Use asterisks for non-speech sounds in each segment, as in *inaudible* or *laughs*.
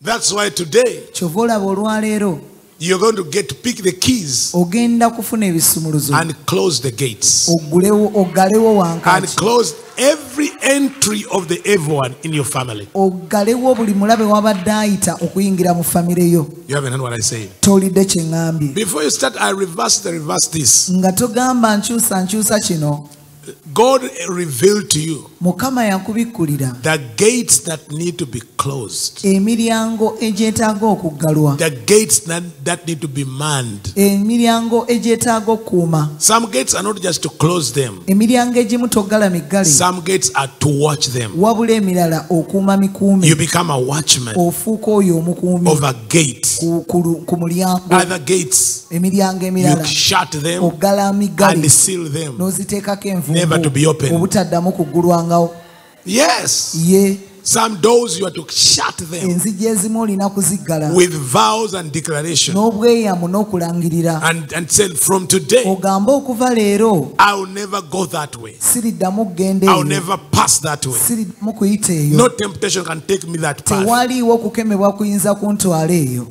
That's why today kyova olaba olwaleero you're going to get to pick the keys ogenda kufuna ebisumuluzo and close the gates oggulewo oggalewo and wankaaki close every entry of the evil one in your family. oggalewo buli mulabe wabadde ayita okuyingira mu famire yo You haven't heard what I say. towulidde kye ŋŋambye Before you start, I reverse the reverse this. nga togamba nkyusa nkyusa kino God revealed to you mukama yakubikkulira the gates that need to be closed, emiryango egyetaaga okuggalwa. The gates that, that need to be manned. emiryango egyetaaga okukuuma. Some gates are not just to close them, emiryango egimu toggala miggale. Some gates are to watch them. wabula emirala okuuma mikuume. You become a watchman ofuuka oyo omukuumi. of a gate. ku- ku lu- ku mulyango. Other gates, emiryango you shut them oggala miggale. and seal them. n'oziteekako Never to be opened. obutaddamu kuggulwangawo Yes. ye Some doors you are to shut them enzigi ezimu olina kuziggala with vows and declaration n'obweyamu n'okulangirira and, and say, From today, ogambe okuva leero I will never go that way. siriddamu kugenda I will eyo never pass that way. siriddamu kuyita eyo No temptation can take me that path. tewaliiwo okukemebwa kuyinza kuntwala eyo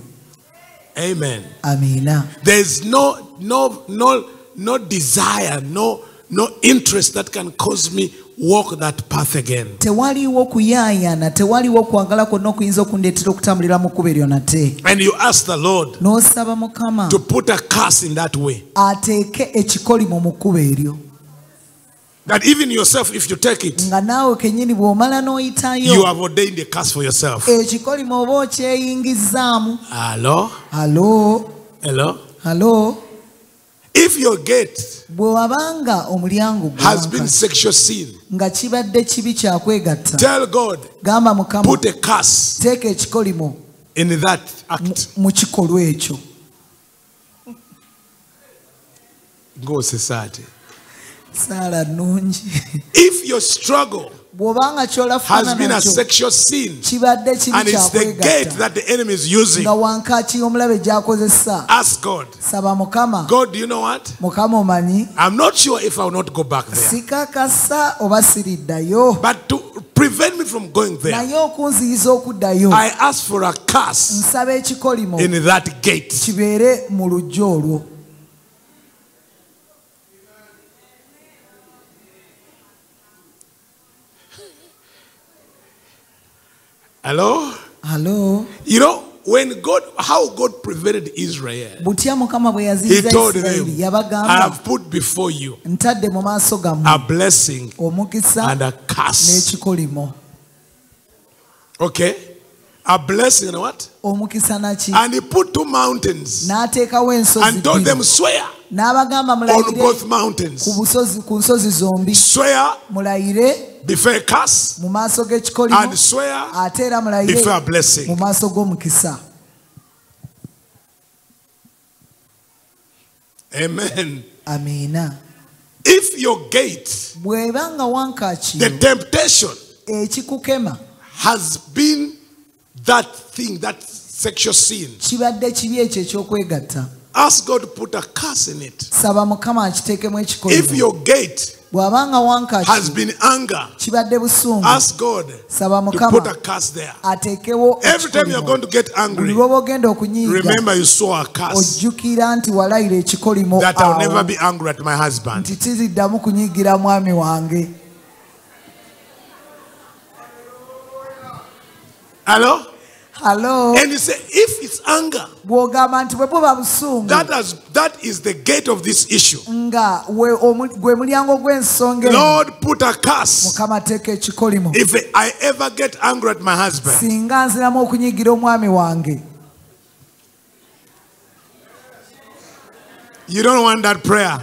Amen. amiina There's no no no no desire, no no interest that can cause me walk that path again. tewaliiwo kuyaayana tewaliiwo kwagala kwonna okuyinza okundeetera okutambulira mu kkubo eryo nate And you ask the Lord n'osaba mukama to put a curse in that way. ateeke ekikolimo mu kkubo eryo That even yourself, if you take it, you have ordained a curse for yourself. okyeyingizzaamu Hello? halo Hello? If your gate bwe wabanga omulyango has been sexual sin, nga kibadde kibi kyakwegatta tell God, gamba mukama put a curse teeka ekikolimo in that act. mu kikolwa ekyo Go society. saala nnungi If your struggle bw'obanga kyolafananakibadde kibikyakweganga wankaaki omulabe gy'akozesa. Saba mukama. Mukama omanyi? Sikakasa oba siriddayo. Prevent me from going there. I ask for a curse in that gate. Hello? halo You know, when God, how God prevented Israel, butya mukama bwe He yaziyiza told them, isirayiri I yabagamba have put before you ntadde mu maaso gammwe a blessing omukisa and a curse. n'ekikolimo Okay? A blessing and what? omukisa naki And He put two mountains n'ateekawo ensozi and told them, swear n'abagamba on mulayire both ku mountains. busozi ku nsozi zombi Swear mulayire before a curse mu maaso g'ekikolimo and swear ate era mulayire before a mu blessing. maaso g'omukisa Amen. amiina If your gate, bw'eba nga wankaaki the temptation ekikukema has been that thing, that sexual sin, kibadde kibi ekyo ekyokwegatta ask God to put a curse in it. saba mukama akiteekemu If ekikolimo your gate bw'abanga wankaki kibadde busungu. Saba mukama ateekewo buli lwoba ogenda okunyiigaojjukira nti walayira ekikolimo nti tiziddamu kunyiigira mwami wange. Hello? Halo And you say, if it's anger, bw'ogamba nti bwe buba busungu that has that is the gate of this issue. nga we- omu- gwe mulyango gw'ensonga eno Lord, put a curse. mukama teeka ekikolimo If I ever get angry at my husband, singa nziramu okunyiigira omwami wange you don't want that prayer.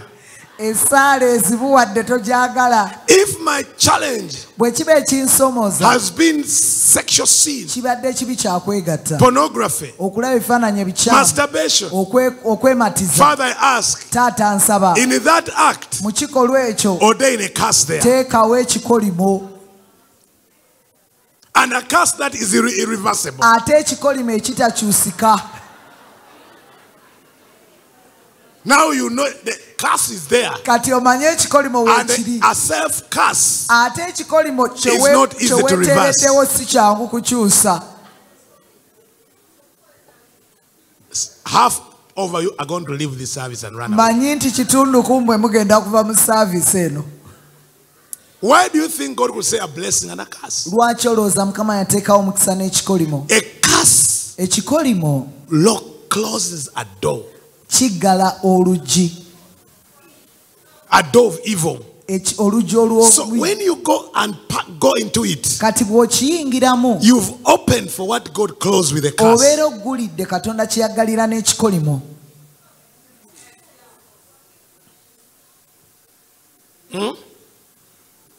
Essaala ezibuwadde togyagala. If my challenge bwe kiba ekinsomoza has been sexual sin, kibadde kibi kyakwegatta pornography, okulaba ebifaananyi ebikyamu masturbation, okwe- okwematiza. Father, I ask, taata nsaba. in that act, mu kikolwa ekyo ordain a curse there. teekawo ekikolimo. And a curse that is irre- irreversible. ate ekikolimo ekitakyusika Now you know the curse is there. kati omanye ekikolimo And weekiri a self curse ate ekikolimo It's not easy to kyeweteereddewo si kyangu kukyusa. Half of you are going to leave this service and run away. mmanyi nti kitundu kumbwe mugenda kuva mu saaviisi eno. Why do you think God could say a blessing and a curse? lwaki olowooza mukama yateekawo omukisa n'ekikolimo? A curse. Ekikolimo lock closes a door, kiggala oluggi adove evil. Oluggi olwokati bw'okiyingiramu obeera oggulidde katonda kye yaggalira n'ekikolimo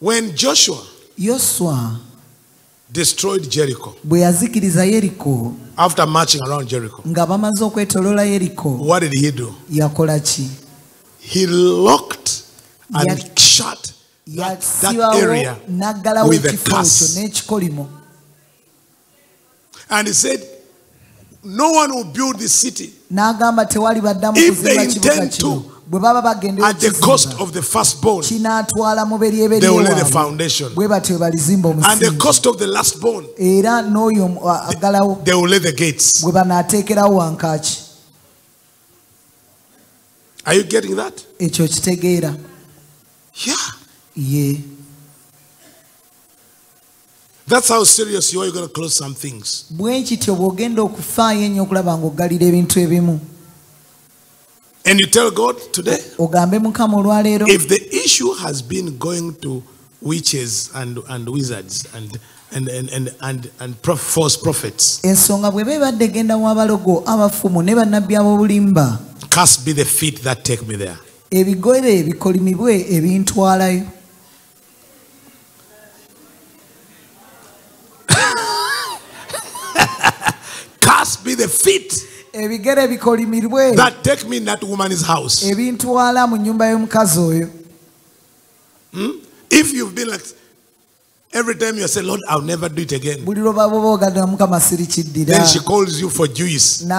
When Joshua Joshua destroyed Jericho. Bwe yazikiriza yeriko after marching around Jericho, nga bamaze okwetoloola yeriko what did he do? yakola ki? He locked and Ya- shut that, that yasibawo area n'aggalawo with a ekifo curse. n'ekikolimo. And he said, No one will build this city n'agamba tewali baddamu If they kuzimba kibuga intend kino. to, bwe baba bagenda at the cost of the firstborn. kinaatwala mu They will lay the beryeberyewaabwe foundation. bwe batyo balizimba And the omusingi cost of the lastborn, era n'oyo omu- a- aggalawo they will lay the gates. bwe banaateekerawo wankaaki Are you getting that? ekyo kitegeera Yeah. ye That's how serious you are. You're going to close some things. bwe kityo bw'ogenda okufaayo ennyo okulaba ng'oggalira ebintu ebimu And you tell God today, ogambe mukama olwaleero. if the issue has been going to witches and, and wizards and, and, and, and, and, and prof- false prophets, ensonga bwe beebadde egenda mu abalogo abafumu ne bannabbi ab'obulimba. cursed be the feet that take me there. ebigere bikolimibwe ebintwalayo. *laughs* Cursed be the feet ebigere bikolimirwe that take me in that woman's house. ebintwala mu nnyumba y'omukazi oyo If you've been like, every time you say, Lord, I'll never do it again. Then she calls you for juice and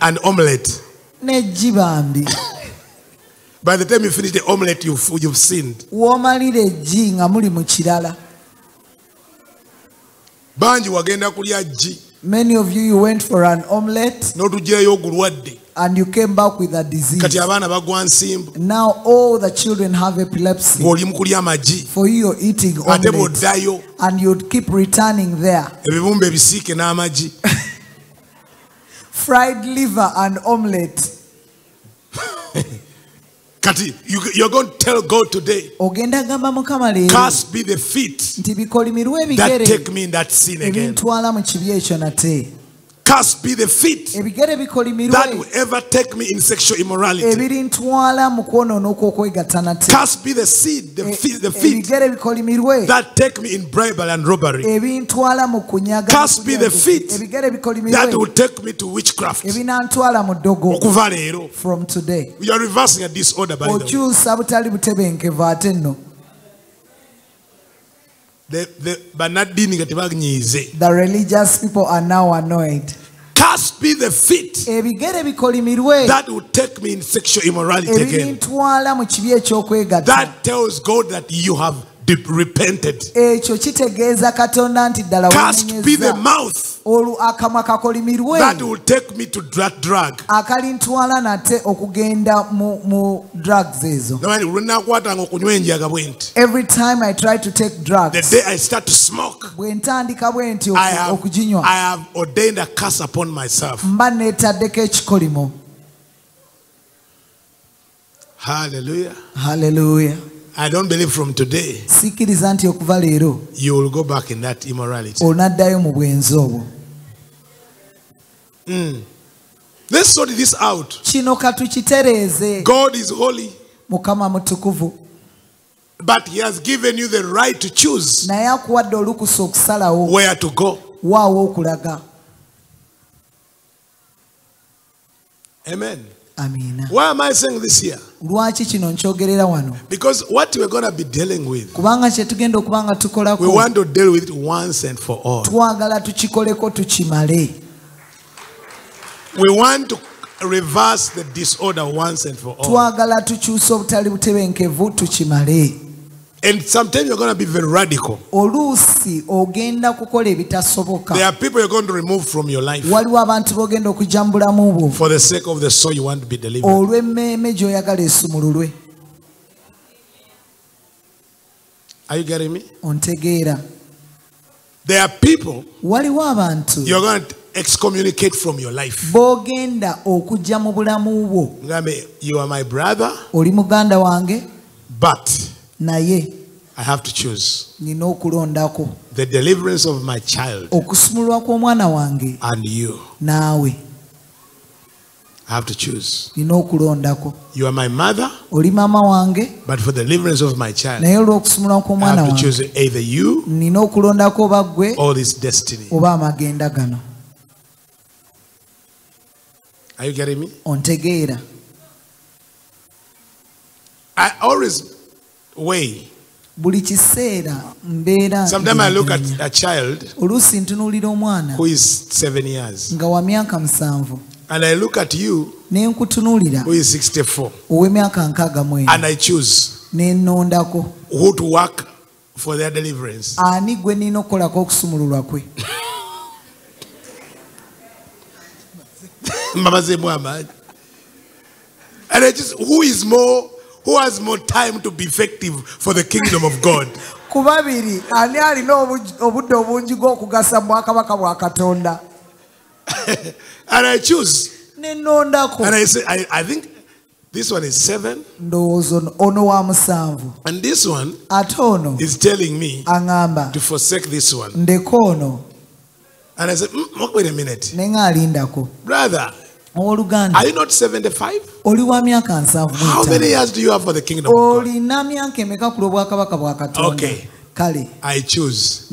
an omelette. *laughs* By the time you finish the omelette, you've, you've sinned. bangi wagenda kulya ggi many of you you went for an omelette ogulwadde and you came back with a disease. kati abaana bagwa nsimbu. Now all the children have epilepsy. Ng'oli mu kulya amagi for you you're eating ate omelette. bw'oddayo. And you'd keep returning there. Ebibumba ebisiike n'amagi *laughs* fried liver and omelette *laughs* kati you- you're going to tell god today ogenda gamba mukama leero cast be the feet nti bikolimirwe that take me in that sin again. ebintwala mu kibi ekyo nate cast be the feet that will ever take me in sexual immorality. Ebirintwala mu kwonoona okw'okwegatta nate cast be the seed the feet, the feet that take me in bribery and robbery. Cast be the feet that will take me to witchcraft. Ebinantwala mu ddogo. Okuva leero. From today. You are reversing a disorder by the way. Okyusa butali butebenkevu ate nno. The- the- bannaddiini nga tebanyiize. The religious people are now annoyed cast be the feet ebigere bikolimirwe. that will take me in sexual immorality again. Ebirintwala mu kibi eky'okwegatta that tells god that you have repented. Ekyo kitegeeza katonda nti ddala the mouth. olwo akamwa kakolimirwe. That will take me to that drug. Akalintwala nate okugenda mu, mu drugs ezo. Namanyi lwenakwatanga okunywa enjaga bwe nti. Every time i try to take the drugs day i start to smoke bwe ntandika bwe nti I oku- have, okuginywa I have ordained a curse upon myself. mba neetaddeko ekikolimo. Hallelujah. haleluya I don't believe from today sikkiriza nti okuva leero you will go back in that immorality. onaddayo mu bwenzi obwo hmm. Let's sort this out. kino katukitereeze God is holy, mukama mutukuvu but He has given you the right to choose naye akuwadde olukusa okusalawo where to go. waawo okulaga Amen. Amiina Why am I saying this here? lwaki kino nkyogerera wano Because what we're going to be dealing with, kubanga kye okuba nga we want to deal with it once and for all. twagala tukikoleko tukimale We want to reverse the disorder once and for all. twagala tukyusa obutali butebenkevu tukimale And sometimes you're going to be very radical. oluusi ogenda kukola ebitasoboka There are people you're going to remove from your life waliwo abantu b'ogenda okujja mu bulamu bwo for the sake of the soul you want to be delivered. olw'emmeeme gy'oyagala esumululwe Are you getting me? ontegeera There are people waliwo abantu you're going to excommunicate from your life. b'ogenda okujja mu bulamu bwo Ngame, You are my brother, oli muganda wange but naye I have to choose the deliverance of my child and you. I have to choose. You are my mother, oli maama wange but for the deliverance of my child, I have to choose either you or this destiny. oba amagenda gano Are you getting me? I always way. buli kiseera mbeera oluusi ntunuulira omwana nga wa myaka musanvu. And I look at you who is 64 and I choose who to work for their deliverance. ani gwe nina okukolako okusumululwa kwe? *laughs* Mbabazeemu amaanyi who is more who has more time to be effective for the kingdom of God? *laughs* ku babiri ani alina obuj- obudde obungi bw'okugasa mu bwakabaka bwa katonda *laughs* and I choose. And I say, I, I think this one is seven, ndowooza ono- ono wa and this one Atono. is telling me aŋŋamba to forsake this one. And I said, "Mm, wait a minute, brother, owooluganda are you not 75? oli wa myaka nsanvu How many years do you have for the kingdom of God? myaka emeka ku lw'obwakabaka bwa katonda Okay. kale I choose.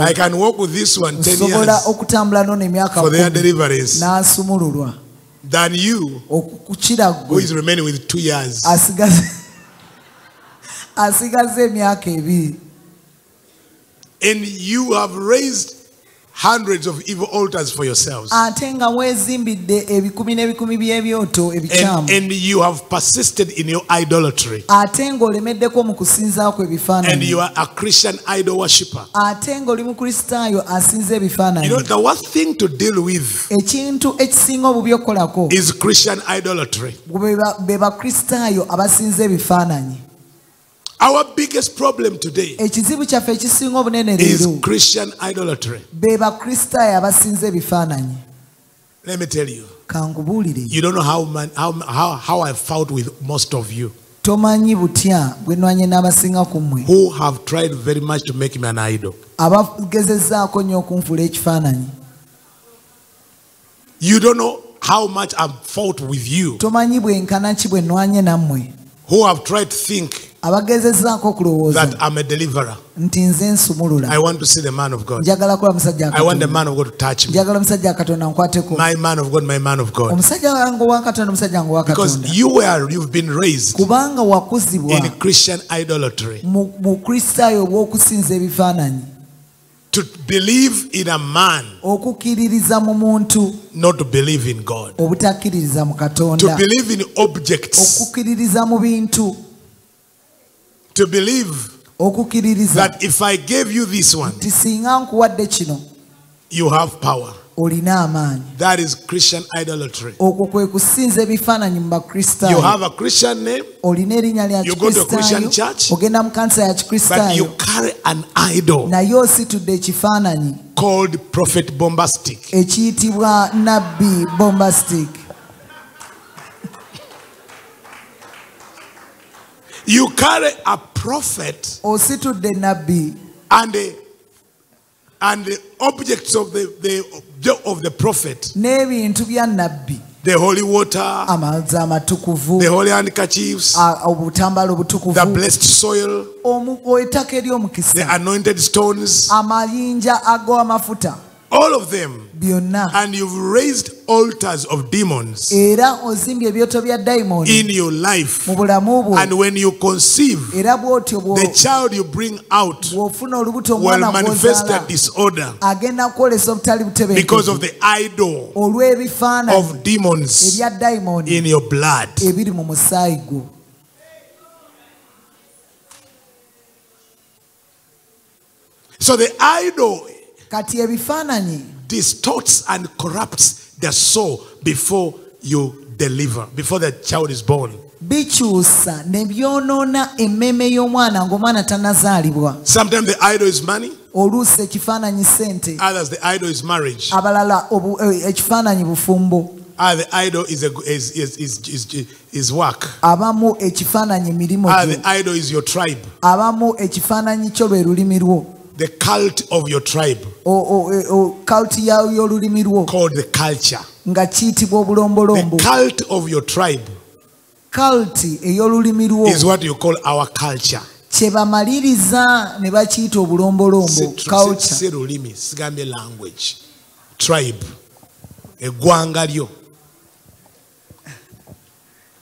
I can walk with this one 10 nsobola years okutambula n'ono emyaka for their deliverance n'asumululwa than you okukira remaining with two years. asigaze asigaze emyaka ebiri And you have raised hundreds of evil altars for yourselves. ate nga weezimbidde ebikumi n'ebikumi by'ebyoto And, ebikyamu and you have persisted in your idolatry. ate ng'olemeddeko mu kusinzaako And you are a Christian idol worshiper. ate ng'oli mukristaayo asinza You know, the worst thing to deal with ekintu ekisinga obubi okukolako is Christian idolatry. be bakristaayo abasinza ebifaananyi Our biggest problem today ekizibu kyaffe ekisinga obunene is leero Christian idolatry. be bakristaayo abasinza ebifaananyi. Let me tell you, kankubuulire. You don't know how, man, how, how, how I fought with most of you. Tomanyi butya bwe n'abasinga ku mmwe? Who have tried very much to make me an idol. abagezezzaako nnyo okunfuula ekifaananyi. You don't know how much I've fought with you. Tomanyi bwenkana ki bwe nammwe? Who have tried to think okulowooza that I'm a deliverer. nti nze nsumulula I want to see the man of God. njagala kuba musajja I want the man of God to touch me. omusajja katonda nkwateko My man of God, my man of God. omusajja wange owa katonda omusajja wange owa Because you were, you've been raised wakuzibwa in Christian idolatry mu mu kristaayo obw'okusinza ebifaananyi to believe in a man, okukkiririza mu muntu not to believe in God. obutakkiririza mu To believe in objects. okukkiririza mu bintu To believe okukkiririza that if I gave you this one, nti singa nkuwadde kino you have power. olina amaanyi That is Christian idolatry. okwo kwe kusinza ebifaananyi mu You bakristaayo have a Christian name, olina erinnya lya You go to a Christian kikristaayo church, ogenda mu kanisa ya but you carry an idol naye ositudde ekifaananyi called Prophet Bombastic. ekiyitibwa nabbi bombastic You carry a prophet ositudde nabbi and the, and the objects of the, the of the prophet, n'ebintu bya nabbi the holy water, amazzi amatukuvu. the holy handkerchiefs, the blessed soil, the anointed stones, amayinja ag'amafuta. All of them. Byonna And you've raised altars of demons era ozimbye ebyoto bya dayimoni in your life. mu bulamu bwo And when you conceive, era bw'otyo the child you bring out bw'ofuna olubuto will omwana manifest a disorder agenda kukolesa obutali because of the idol olw'ebifaananyi of demons ebya dayimoni in your blood. ebiri mu musaayi gwo So the idol kati ebifaananyi distorts and corrupts the soul before you deliver, before the child is born. bikyusa ne byonoona emmeeme y'omwana ng'omwana tannazaalibwa. Sometimes the idol is money, oluusi ekifaananyi ssente. others the idol is marriage, abalala eh, ekifaananyi bufumbo. Ah, the idol is, a, is, is, is, is, is work, abamu ekifaananyi mirimu ah, the idol is your tribe, abamu ekifaananyi kyo lwe lulimi lwo the cult of your tribe ya- y'olulimi lwo called the culture. nga kiyitibwa The cult of your tribe kawuti ey'olulimi lwo is what you call our culture. kye bamaliriza ne bakiyita obulombolombo culture. lulimi sigambye language. Tribe eggwanga lyo.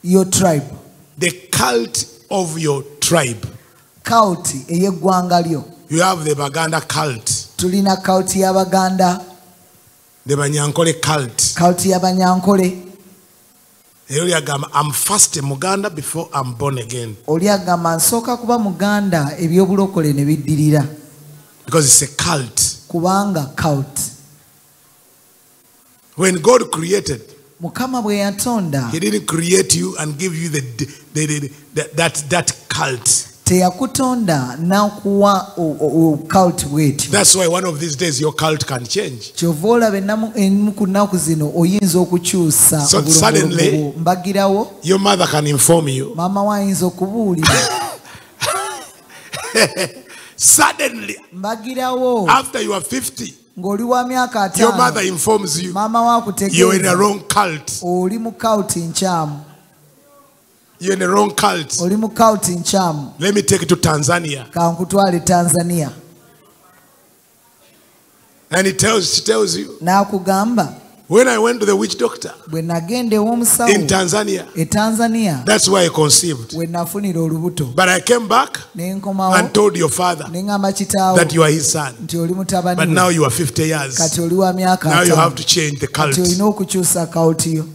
Your tribe. The cult of your tribe. Kawuti ey'eggwanga lyo you have the baganda cult. Tulina kawuti y'abaganda the banyankole cult. Kawuti y'abanyankole era lyagamba am first muganda before i'm born again. Oli agamba nsooka kuba muganda ebyobulokole ne biddirira. Because it's a cult. Kubanga kawuti when god created mukama bwe yatonda. he didn't create you and give you the, the, the, the that, that cult teyakutonda n'akuwa cult bwetyokyova olaba emu ku nnaku zino oyinza okukyusa obulombolombo mbagirawo. maama we ayinza okubuulira. *laughs* Suddenly, after you are 50, ng'oli wa myaka ataano maama waakutegeeza oli mu kawuti nkyamu. You're in the wrong cult. Oli mu kawuti nkyamu. Let me take you to tanzania. Kankutwale tanzania. And he tells she tells you n'akugamba when i went to the witch doctor bwe nagenda in ew'omusawo tanzania e tanzania that's why i conceived. we nafunira olubuto. But i came back ne nkomawo and told your father ne ŋŋamba kitaawo that you are his son. nti oli mutabani but now you are 50 years. Kati oli wa myaka now you have to change the kati cult. olina okukyusa kawuti yo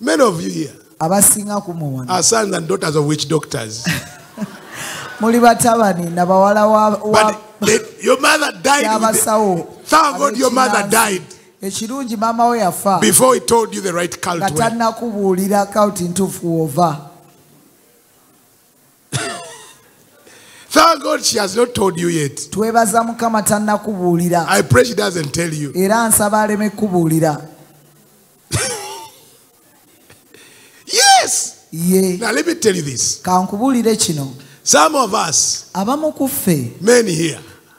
Many of you here. Abasinga ku muwano are sons and daughters of witch doctors. *laughs* muli batabani na bawala w'abasawo ekirungi maama we yafa. Nga tannakubuulira kawuti ntuufu wova. *laughs* Thank God she has not told you yet. twebaza mukama tannakubuulira. Era nsaba aleme kubuulira. Ye. Now let me tell you this. Kankubuulire kino. Some of us abamu ku ffe. many here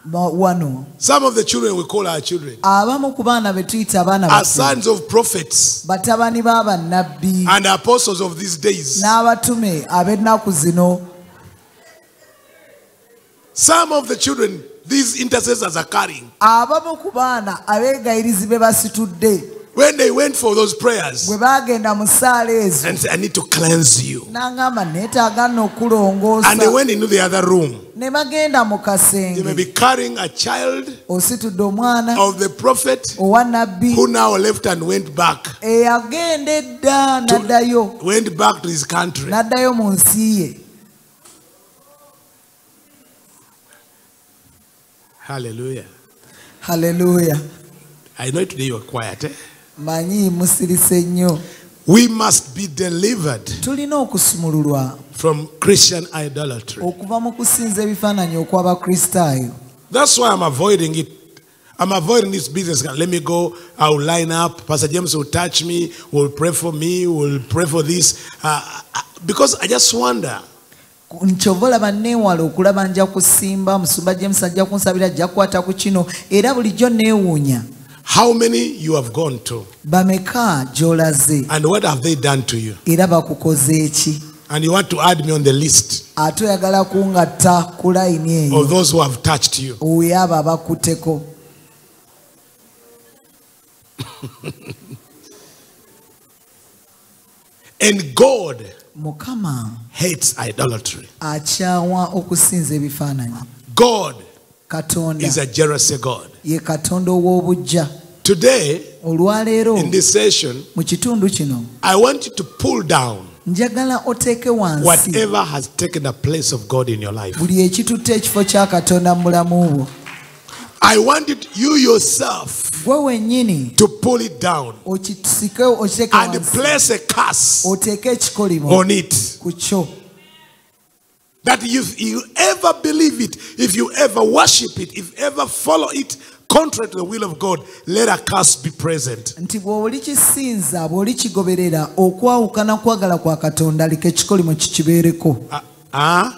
wano. some of the children we call our children abamu ku baana be tuyita abaana are sons of prophets batabani b'abannabbi and apostles of these days. N'abatume ab'ennaku zino. Some of the children these intercessors are carrying. Abamu ku baana abeegayirizi be basitudde when they went for those prayers bwe baagenda mu ssaala ezo and said, i need to cleanse you. n'agamba neetaaga nno and they went into the other room. They may be carrying a child of the prophet who now left and went back. n'addayo. went back to his country. N'addayo mu nsi ye. Hallelujah. I know today you are quiet eh? Manyi musirise nnyo. We must be delivered tulina okusumululwa. from christian idolatry. Okuva mu kusinza ebifaananyi okw'abakristaayo that's why i'm avoiding it. I'm avoiding this business. Let me go i'll line up. Pastor james will touch me will pray for me will pray for this. Uh, uh, because i just wonder. Nkyova olaba neewala okulaba nja kusimba musumba james ajja kunsabira ajja kukwata ku kino era bulijjo neewuunya how many you have gone to? Bameka gy'olaze. And what have they done to you? Era bakukoze eki and you want to add me on the list. Ate oyagala kungatta ku layini eyo. Of those who have touched you. Oyo abo abakutteko *laughs* and god mukama hates idolatry. akyawa okusinza ebifaananyi. God katonda. Is a jealousy god. Ye katonda ow'obujja today olwaleero in this session mu kitundu kino i want you to pull down njagala oteeke wansi whatever has taken the place of God in your life. buli ekitutte ekifo kya katonda mu bulamu bwo. I want it, you yourself to pull it down and place a curse on it. That if you ever believe it, if you ever worship it, if you ever follow it contrary to the will of God, let a curse be present. nti bw'oba olikisinza bw'olikigoberera okwawukana kwagala kwa katonda leka ekikolimo kikibeereko Ah, ah?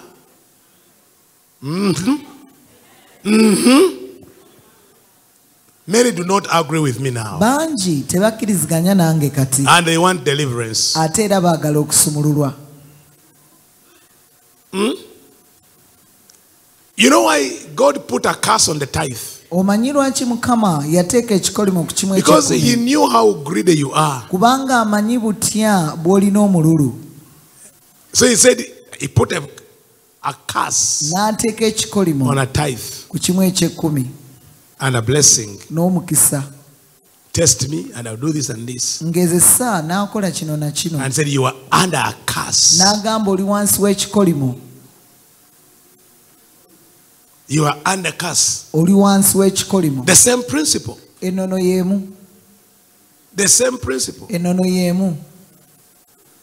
Mhm. Mhm. Many do not agree with me now. bangi tebakkiriziganya nange kati And they want deliverance. ate era baagala okusumululwa Hmm? You know why God put a curse on the tithe? omanyi lwaki mukama yateeka ekikolimo ku kimu Because He knew how greedy you are. kubanga amanyi butya bw'olina omululu So He said He put a, a curse n'ateeka ekikolimo on a tithe ku kimu ekyekumi and a blessing. n'omukisa Test me, and I'll do this and this. ngezesa n'akola kino na kino And said, You are under a curse. n'agamba oli wansi w'ekikolimo You are under curse. oli wansi w'ekikolimo The same principle. ennono y'emu The same principle ennono y'emu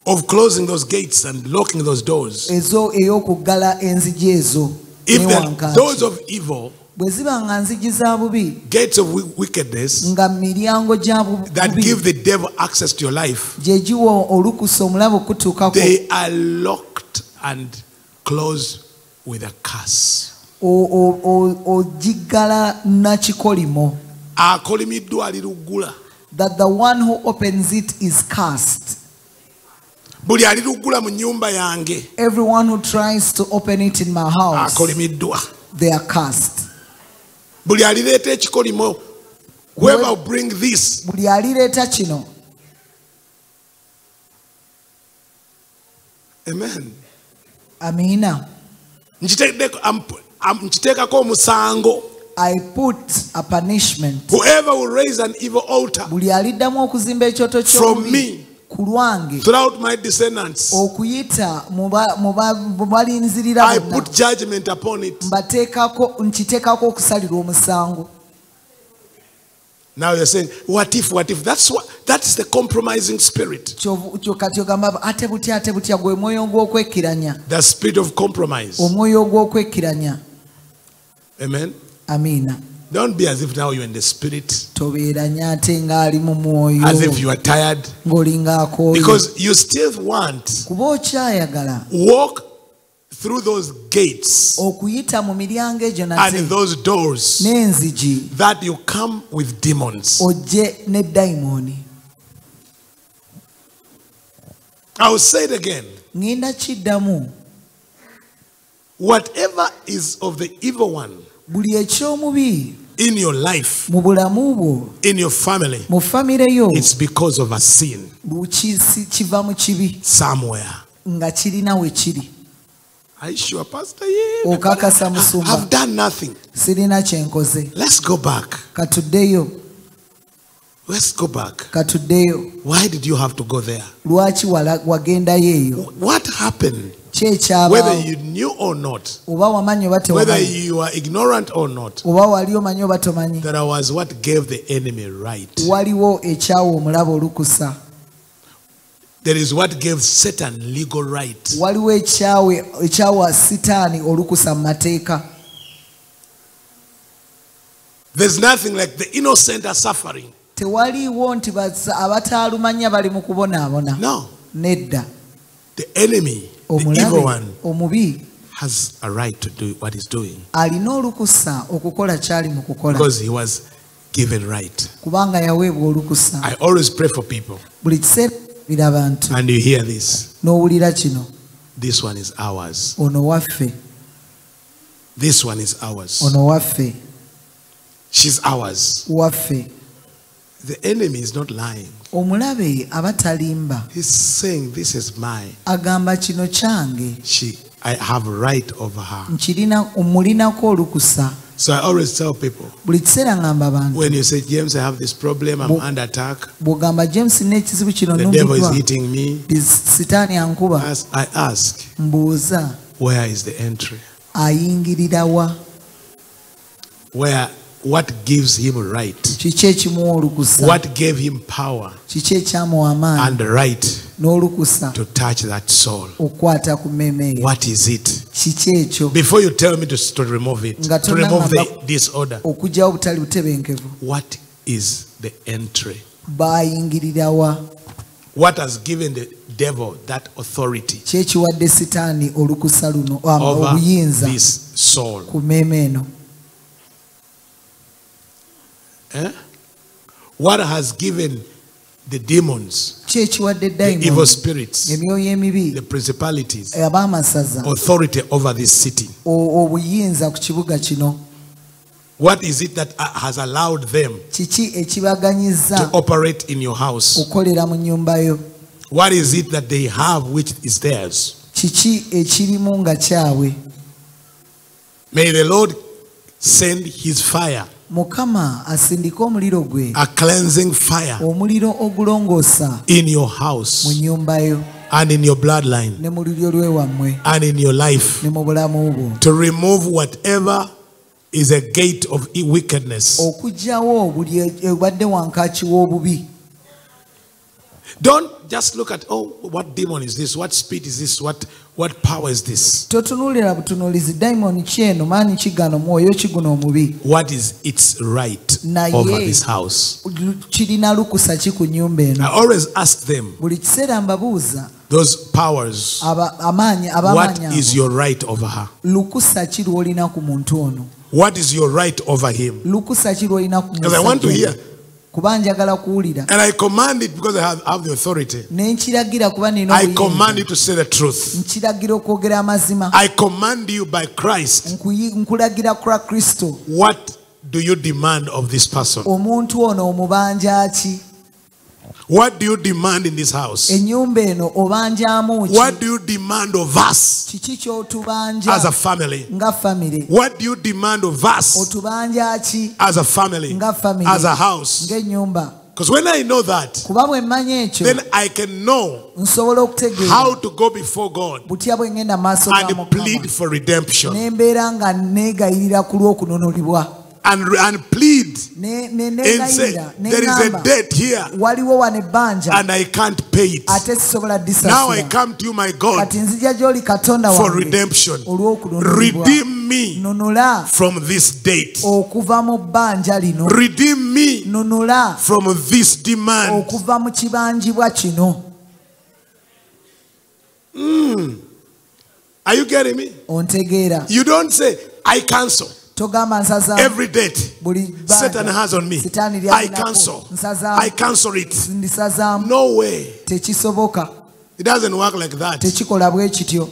of closing those gates and locking those doors. ezo ey'okuggala enzigi ezo If the wankaaki. doors of evil, bwe ziba nzigi za bubi gates of wickedness nga miryango gya that bubi give the devil access to your life, gye giwa olukusa omulabe okutuukako they are locked and closed with a curse. akolimiddwa aliruggula that the one who opens it is cast buli aliruggula mu nnyumba yange everyone who tries to open it in my house akolimiddwa. they are cast buli alireeta ekikolimo whoever bring this. Buli alireeta kino. Amen. Amiina nkiteekako omusango. I put a punishment. Whoever will raise an evil altar buli aliddamu okuzimba ekyoto From me. ku lwange okuyita mu balinzirira nkiteekako okusalira omusango Now you're saying, what if, what if? That's what that's the compromising spirit. The spirit of compromise. Amen. Amina. Don't be as if now you're in the spirit. Tobeeranya ate ng'ali mu mwoyo. As if you are tired. Ng'olinga akooye. Because you still want kuba okyayagala walk through those gates okuyita mu miryango egyo and those doors n'enzigi that you come with demons. ojje ne dayimooni I will say it again. ŋŋenda kiddamu. Whatever is of the evil one buli ekyomubi in your life, mu bulamu bwo in your family, mu famire yo it's because of a sin kisi- kiva mu kibi somewhere. nga kirina we kiri Are you sure, Pastor? Yeah. okakasa musumba I've done nothing. sirina kyenkoze Let's go back. katuddeyo Let's go back. katuddeyo Why did you have to go there? lwaki wagendayo eyo What happened? Ki Whether ekyabaawo you knew or not, oba wamanyi oba whether tewamanyi you are ignorant or not, oba wali omanyi oba tomanyi that was what gave the enemy right. waliwo ekyawa omulaba olukusa There is what gave Satan legal right. waliwo ekyawe ekyawa sitaani olukusa mu mateeka There's nothing like the innocent are suffering. tewaliiwo nti basa- abataalumanya bali mu kubonaabona No. nedda The enemy, the evil omulabe one, omubi has a right to do what he's doing alina olukusa okukola kyali mu kukola because he was given right. kubanga yaweebwa olukusa I always pray for people, buli kiseera bira abantu and you hear this. n'owulira kino This one is ours. ono waffe This one is ours. ono waffe She's ours. waffe The enemy is not lying. Omulabe aba talimba He's saying, This is mine. agamba kino kyange She, I have right over her. nkirina mulinako olukusa So I always tell people buli kiseera ŋŋamba abantu when you say, James, I have this problem, I'm Bo- under attack, bw'ogamba james n'ekizibu kino the devil is hitting me. As I ask, where is the entry? Where what gives him right? kiki ekimuwa olukusa What gave him power and right to touch that soul? okukwata ku mmeeme eyo What is it? Before you tell me to, to remove it, to remove the disorder, okugyawo obutali butebenkevu what is the entry? What has given the devil that authority kyekiwadde sitaani olukusa luno over obuyinza this soul? ku mmeeme eno Eh? What has given the demons, the evil spirits, the principalities, authority over this city? o- obuyinza ku kibuga kino What is it that uh, has allowed them to operate in your house? okukolera mu nnyumba yo What is it that they have which is theirs? kiki ekirimu nga kyabwe May the Lord send his fire, mukama asindike omuliro gwe. A cleansing fire omuliro ogulongoosa in your mu house nnyumba yo. and in your bloodline ne mu lulyo lwewammwe and in your life ne mu bulamu bwo. to remove whatever is a gate of wickedness. okugyawo buli e- ebadde wankaaki w'obubi Don't just look at, oh, what demon is this? What spirit is this? What, what power is this? totunuulira butunuulizi dayimoni ki eno maanyi ki gano mwoyo ki guno omubi What is its right over this house? Lu- kirina lukusa ki ku nnyumba I always ask them, buli kiseera mbabuuza those powers, amaanyi is your right over her? lukusa ki lw'olina ku muntu ono What is your right over him? lukusa ki lw'olina Because I want to hear. Ono? kuba njagala kuwulira And I command it because I have, have the authority. ne nkiragira kuba nina I command you to say the truth. nkiragira okwogera amazima I command you by Christ. Nkulagira kwa kristo What do you demand of this person? omuntu ono omubanja ki What do you demand in this house? ennyumba eno obanjamu ki What do you demand of us kiki as a family? nga famire What do you demand of us otubanja ki as a family? nga famire As a house? ng'ennyumba Because when I know that, kuba bwe mmanya ekyo then I can know nsobola okutegeera how to go before God butya bwe ngenda mu maaso ga and mukama plead for redemption ne mbeera nga neegayirira ku lw'okununulibwa and, and plead deed and say, There is a debt here and I can't pay it. Now I come to you, my God, for redemption. Redeem me from this date. Redeem me from this demand. Mm. Are you getting me? You don't say, I cancel. Togamba nsazaamu every date Satan has on me. I cancel. I cancel it. ndisazaamu No way. tekisoboka It doesn't work like that. tekikola bwe kityo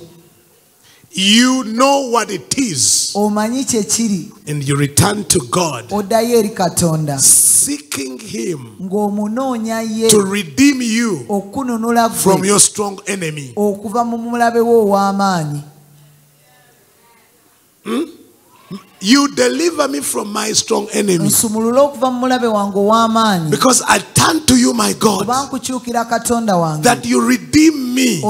You know what it is, omanyi kyekiri and you return to God, oddayo eri katonda seeking Him ng'omunoonya ye to redeem you okukununula from gwe your strong enemy. okuva mu mulabe we ow'amaanyi You deliver me from my strong enemy nsumulule okuva mu mulabe wange ow'amaanyi because I turn to you, my God, nkukyukira katonda wange that you redeem me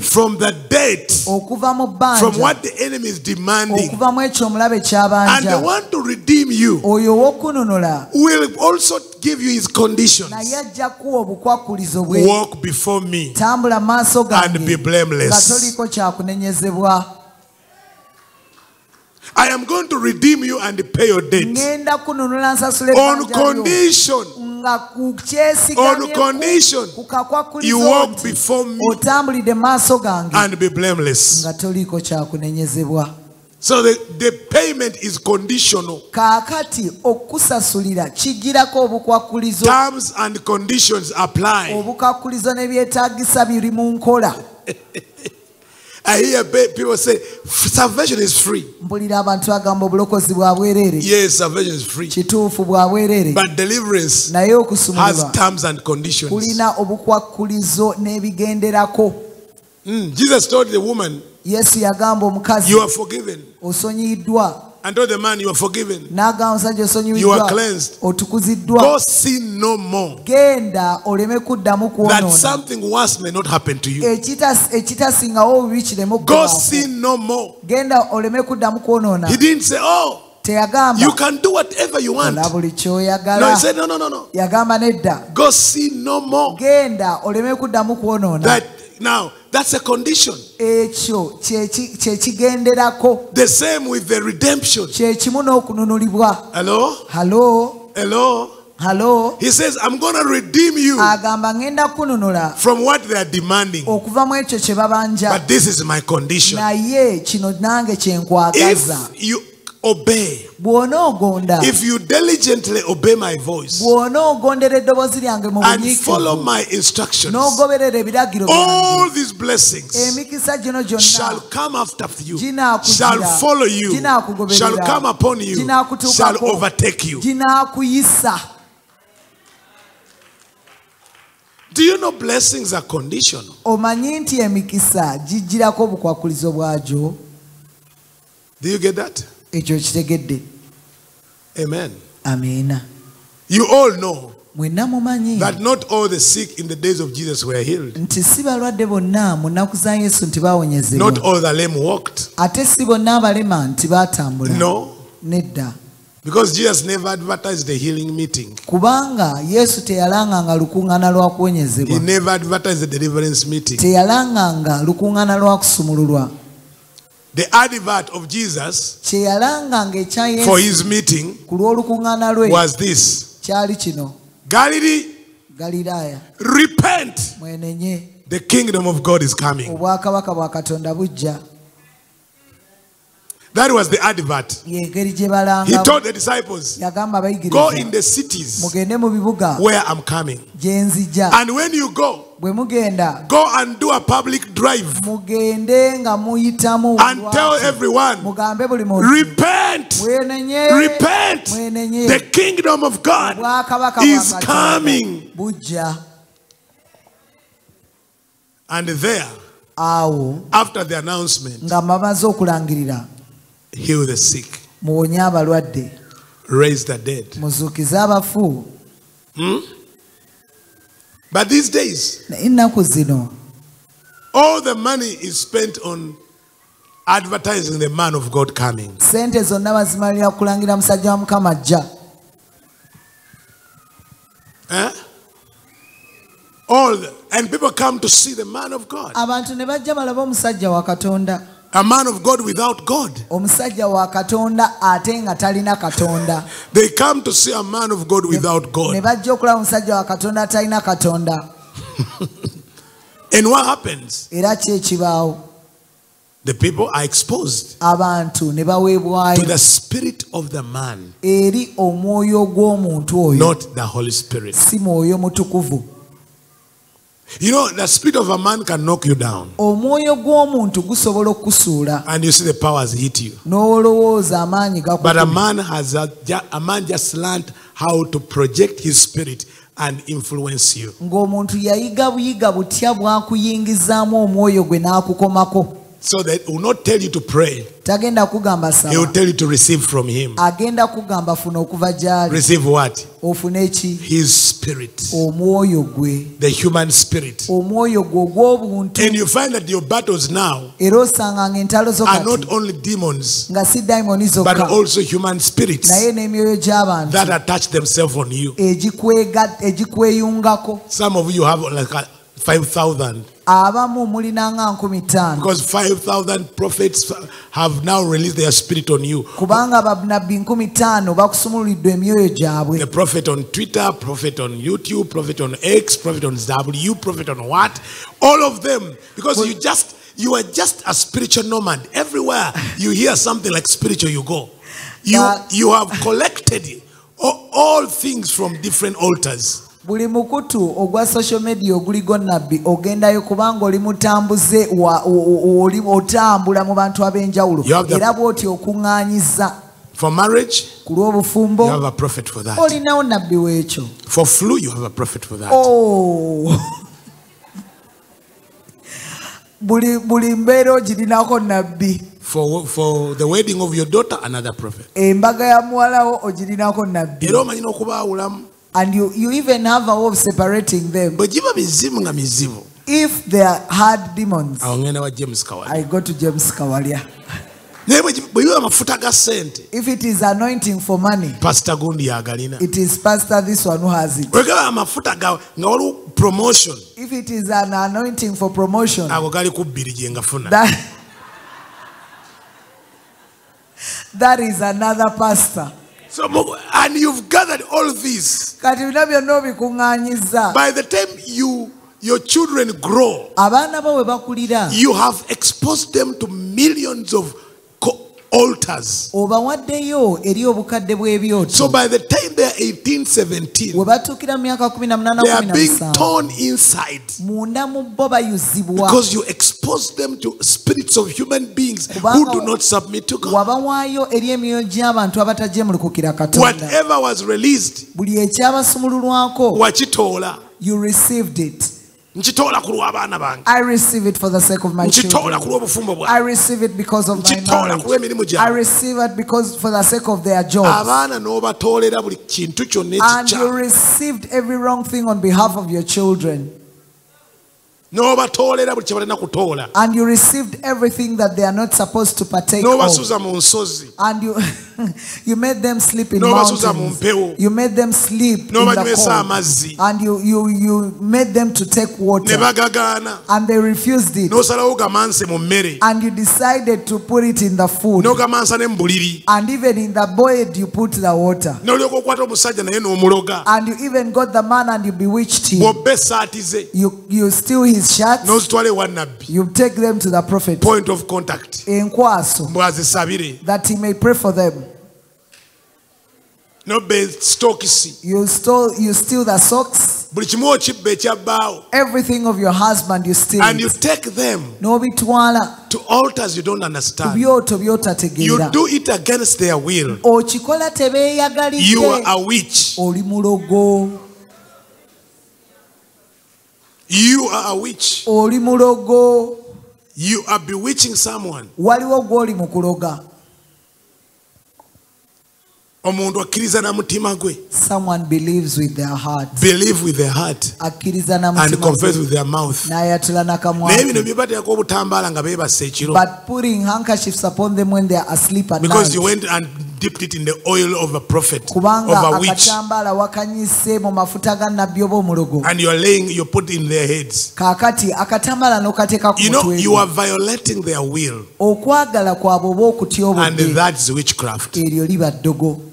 from the debt, from what the enemy is demanding. And the one to redeem you will also give you his conditions. naye ajja kuwa obukwakulizo bwe Walk before me tambula mu maaso and be blameless. I am going to redeem you and pay your debt. Ŋŋenda kununula nsasula on condition. On condition. you walk before me otambulidde mu maaso gange. and be blameless. nga toliko kyakunenyezebwa So the, the payment is conditional. kaakati okusasulira kigirako obukwakulizo. Terms and conditions apply. obukwakulizo ne biri mu nkola *laughs* I hear people say salvation is free. mpulira abantu bagamba obulokozi bwa bwereere Yes, salvation is free. kituufu bwa bwereere But deliverance naye has terms and conditions. kulina obukwakulizo n'ebigenderako Mm, Jesus told the woman, yesu yagamba omukazi You are forgiven. And told the man, You are forgiven. n'agamba omusajja You are osonyiwiddwa cleansed. otukuziddwa Go sin no more. genda oleme kuddamu That kwonoona something worse may not happen to you. Ekita- ekitasingawo obubi kireme Go sin no more. genda oleme kuddamu kwonoona He didn't say, Oh, teyagamba you can do whatever you want. kola buli No, kyoyagala he said, No, no, no, no. yagamba nedda Go sin no more. genda oleme kuddamu kwonoona That now that's a condition. ekyo kyekigenderako The same with the redemption. kyekimu n'okununulibwa Hello? halo Hello? halo He says, I'm gonna redeem you agamba ngenda kununula from what they are demanding. okuva mu ekyo kye babanja But this is my condition. naye kino nange kyenkwagaza If you obey, bw'onoogonda if you diligently obey my voice bw'onoogondera eddoboozi lyange mu and follow my instructions, n'ogoberera ebiragiro all these blessings emikisa gino shall gyonna come after you, Ginaakugira, shall follow you, ginaakugoberera, shall come upon you, ginaakutuukako, shall overtake you. ginaakuyisa Do you know blessings are conditional? omanyi nti emikisa gijjirako obukwakulizo bwagyo Do you get that? Ekyo kitegedde Amen. amiina You all know mwenna mumanyi that not all the sick in the days of Jesus were healed. nti si balwadde bonna mu nnaku za yesu nti baawonyezebwa Not all the lame walked. ate si bonna abalema nti baatambula No. nedda Because Jesus never advertised the healing meeting. kubanga yesu teyalanganga lukuŋŋaana lwa He kuwonyezebwa never advertised the deliverance meeting. teyalanganga lukuŋŋaana lwa kusumululwa The advert of Jesus kye yalanganga ekya for his meeting ku lw'olukuŋŋaana lwe was this. Galilee, repent. The kingdom of God is coming. That was the advert. He told the disciples, Go in the cities mugende mu bibuga where I'm coming. And when you go, bwe mugenda go and do a public drive mugende nga muyitamu and tell everyone, mugambe buli muntu Repent. mwenenye Repent. mwenenye The kingdom of God is coming. bujja And there, awo after the announcement, nga bamaze okulangirira heal the sick, muwonye abalwadde raise the dead. muzuukize abafu But these days, naye ennaku zino all the money is spent on advertising the man of God coming. sente zonna bazimalira kulangira musajja wa mukama ajja Eh? All the, and people come to see the man of God. abantu ne bajja balaba omusajja wa katonda A man of God without God. omusajja wa katonda ate nga talina katonda They come to see a man of God without ne God. bajja okulaba omusajja wa katonda atalina katonda *laughs* And what happens? era ki ekibaawo The people are exposed abantu ne to baweebwayo the spirit of the man, eri omwoyo gw'omuntu oyo not the Holy Spirit. si mwoyo mutukuvu You know, the spirit of a man can knock you down, omwoyo gw'omuntu gusobola okukusuula and you see the powers hit you. n'olowooza amaanyi But a gakukuba man has a, ju- a man just learned how to project his spirit and influence you. ng'omuntu yayiga buyiga butya bwakuyingizaamu omwoyo gwe n'akukomako So that will not tell you to pray. tagenda kugamba He will tell you to receive from him. agenda kugamba funa okuva gy'ali Receive what? ofune His spirit. omwoyo gwe The human spirit. omwoyo gwe ogw'obuntu And you find that your battles now era osanga nga entalo zo are not only demons, nga si dayimoni but also human spirits naye n'emyoyo gy'abantu that attach themselves on you. egikweyungako Some of you have like 5,000 abamu mulina nga nkumi ttaano because 5,000 prophets have now released their spirit on you. kubanga nkumi ttaano bakusumululiddwa emyoyo gyabwe The prophet on Twitter, prophet on YouTube, prophet on X, prophet on W, prophet on what? All of them. Because you just you are just a spiritual nomad. Everywhere you hear something like spiritual, you go. You you have collected all, all things from different altars. Buli mukutu ogwa social media oguligo nabbi ogendayo kubanga oli mutambuze oli otambula mu bantu ab'enjawulo era bw'oti okuŋŋaanyiza For marriage, you have a prophet for that. For flu, you have a prophet for that. Oh. *laughs* buli buli mbeera ogirinako nabbi For, for the wedding of your daughter, another prophet. era omanyi n'okubaawulamu and you, you even have a way of separating them. Bwe giba mizimu nga mizibu if they are hard demons awo ngenda wa james kawalya i go to james kawalya. Naye bwe gi- bwe biba amafuta ga ssente. If it is anointing for money pasita gundi yagalina. it is pastor this one who has it. Wegaba amafuta ga nga waliwo promotion. If it is an anointing for promotion ago gali ku bbiri gye ngafuna. that, that is another pastor so, and you've gathered all this kati bino byonna obikuŋŋaanyiza by the time you your children grow abaana bo bwe bakulira. you have exposed them to millions of altars. Obawaddeyo eri obukadde bw'ebyoto. So by the time they are 18 17 bwe batuukira mu myaka 18 they are being torn inside. Munda mu bo bayuzibwa. Because you expose them to spirits of human beings who do not submit to God. wabawaayo eri emyoyo gy'abantu abatajemulukukira katonda. Whatever was released, buli ekyabasumululwako wakitoola. you received it Nkitoola ku lw'abaana bange. i receive it for the sake of my Nkitoola ku children lw'obufumbo i bwange. receive it because of my Nkitoola ku marriage lw'emirimu i gyabwe. receive it because for the sake of their jobs Abaana n'obatoolera buli kintu kyonna and you ekikyamu. received every wrong thing on behalf of your children N'obatoolera buli kye balina kutoola. and you received everything that they are not supposed to partake of N'obasuuza mu nsozi. and you *laughs* you made them sleep in mountains. You made them sleep in the cold. And you you you made them to take water. And they refused it. N'osalawo gamanse mu mmere. and you decided to put it in the food. N'ogamansa ne mu buliri. and even in the boiled you put the water. N'olyoka okwata omusajja naye n'omuloga. and you even got the man and you bewitched him. Bw'obba essaati ze. you you steal his shirts. N'ozitwala ewa nabbi you take them to the prophet. Point of contact. That he may pray for them you stole you steal the socks. Buli kimu okibba everything of your husband you steal and you take them to altars you don't understand. You do it against their will. You are a witch. You are a witch. You are bewitching someone waliwo gw'oli mu kuloga omuntu akkiriza na mutima gwe. Someone believes with their heart. Believe with their heart. Akkiriza na and confess with their mouth. N'ayatula nakamwa naye bino bye obutambaala nga beebase ekiro. But putting handkerchiefs upon them when they are asleep at because night. you went and dipped it in the oil of a prophet kubanga of a witch. akatambaala wakanyise mu mafuta ga nabbi oba omulogo. And you are laying you put in their heads. Kaakati akatambaala n'okateeka ku you know you are violating their will. Okwagala kwabwe oba and that's witchcraft. eryo liba ddogo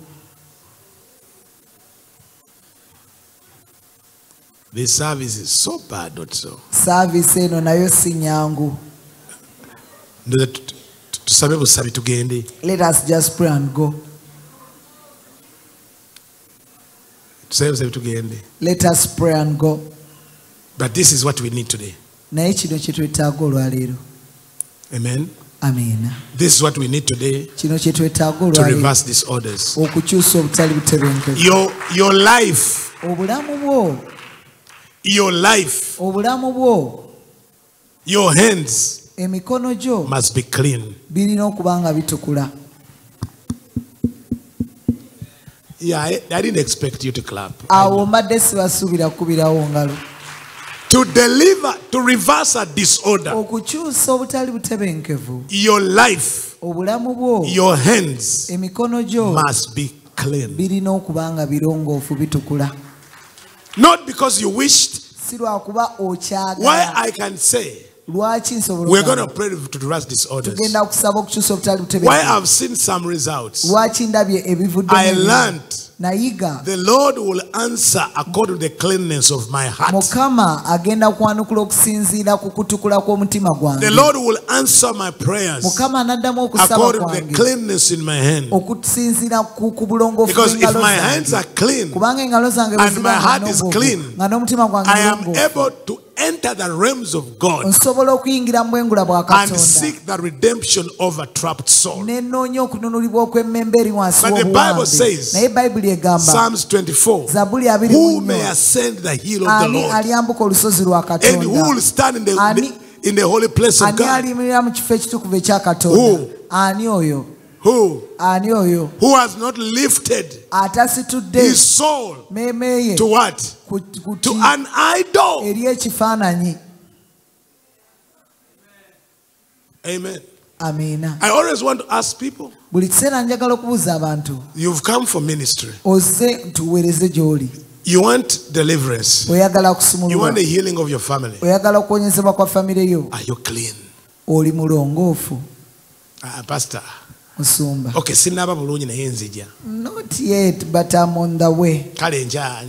this service is so bad not so saaviisi eno nayo si nyangu tusabe busabi tugende? Let us just pray and go. Tusabe busabi tugende. Let us pray and go. But this is what we need today. Naye kino kye twetaaga olwaleero. Amen. Amiina this is what we need today kino kye twetaaga to reverse these orders okukyusa obutali butebenkevu. Your your life your life obulamu bwo your hands emikono gyo must be clean. birina okuba nga bitukula. Yeah I, I didn't expect you to clap. Awo mbadde sibasuubira kukubirawo ngalo. To deliver to reverse a disorder. Okukyusa obutali butebenkevu. Your life obulamu bwo your hands emikono gyo must be clean. birina okuba nga birongoofu bitukula not because you wished. Why i can say lwaki we're going to pray to reverse disorders. Okukyusa obutali why i've seen some results. Lwaki ndabye i ebivudde learned nayiga the lord will answer according to the cleanness of my heart. Mukama agenda kwanukula okusinziira ku kutukula kw'omutima the lord will answer my prayers mukama anaddamu okusaba according to the kwange. cleanness in my hand. Okusinziira ku ku because if bw'engalo my hands zange are clean kubanga engalo zange bwe And my nga heart is clean, n'omutima gwange i am mulongoofu, able to enter the realms of god nsobola okuyingira mu bwengula bwa and seek the redemption of a trapped soul. Nenoonya okununulibwa okw'emmembe eri wansi But the Bible says- naye bayibuli egamba psalms 24 zabuli abiri who may ascend the hill of the lord alyambuka olusozi lwa and who will stand in the, in the holy place of god? aliyimirira mu kifo ekitukuvu ekya katonda? Who? Who? ani oyo Who has not lifted atasitudde his soul mmeeme ye to what? ku- ku To an idol. eri ekifaananyi Amen. amiina I always want to ask people buli kiseera njagala okubuuza abantu you've come for ministry, ozze tuweereze gy'oli you want deliverance, oyagala you want the healing of your family. oyagala okuwonyezebwa kwa famire yo Are you clean? oli mulongoofu Uh, Pastor. Musumba Okay, sinaba bulungi naye nzija. not yet but I'm on the way Kale nja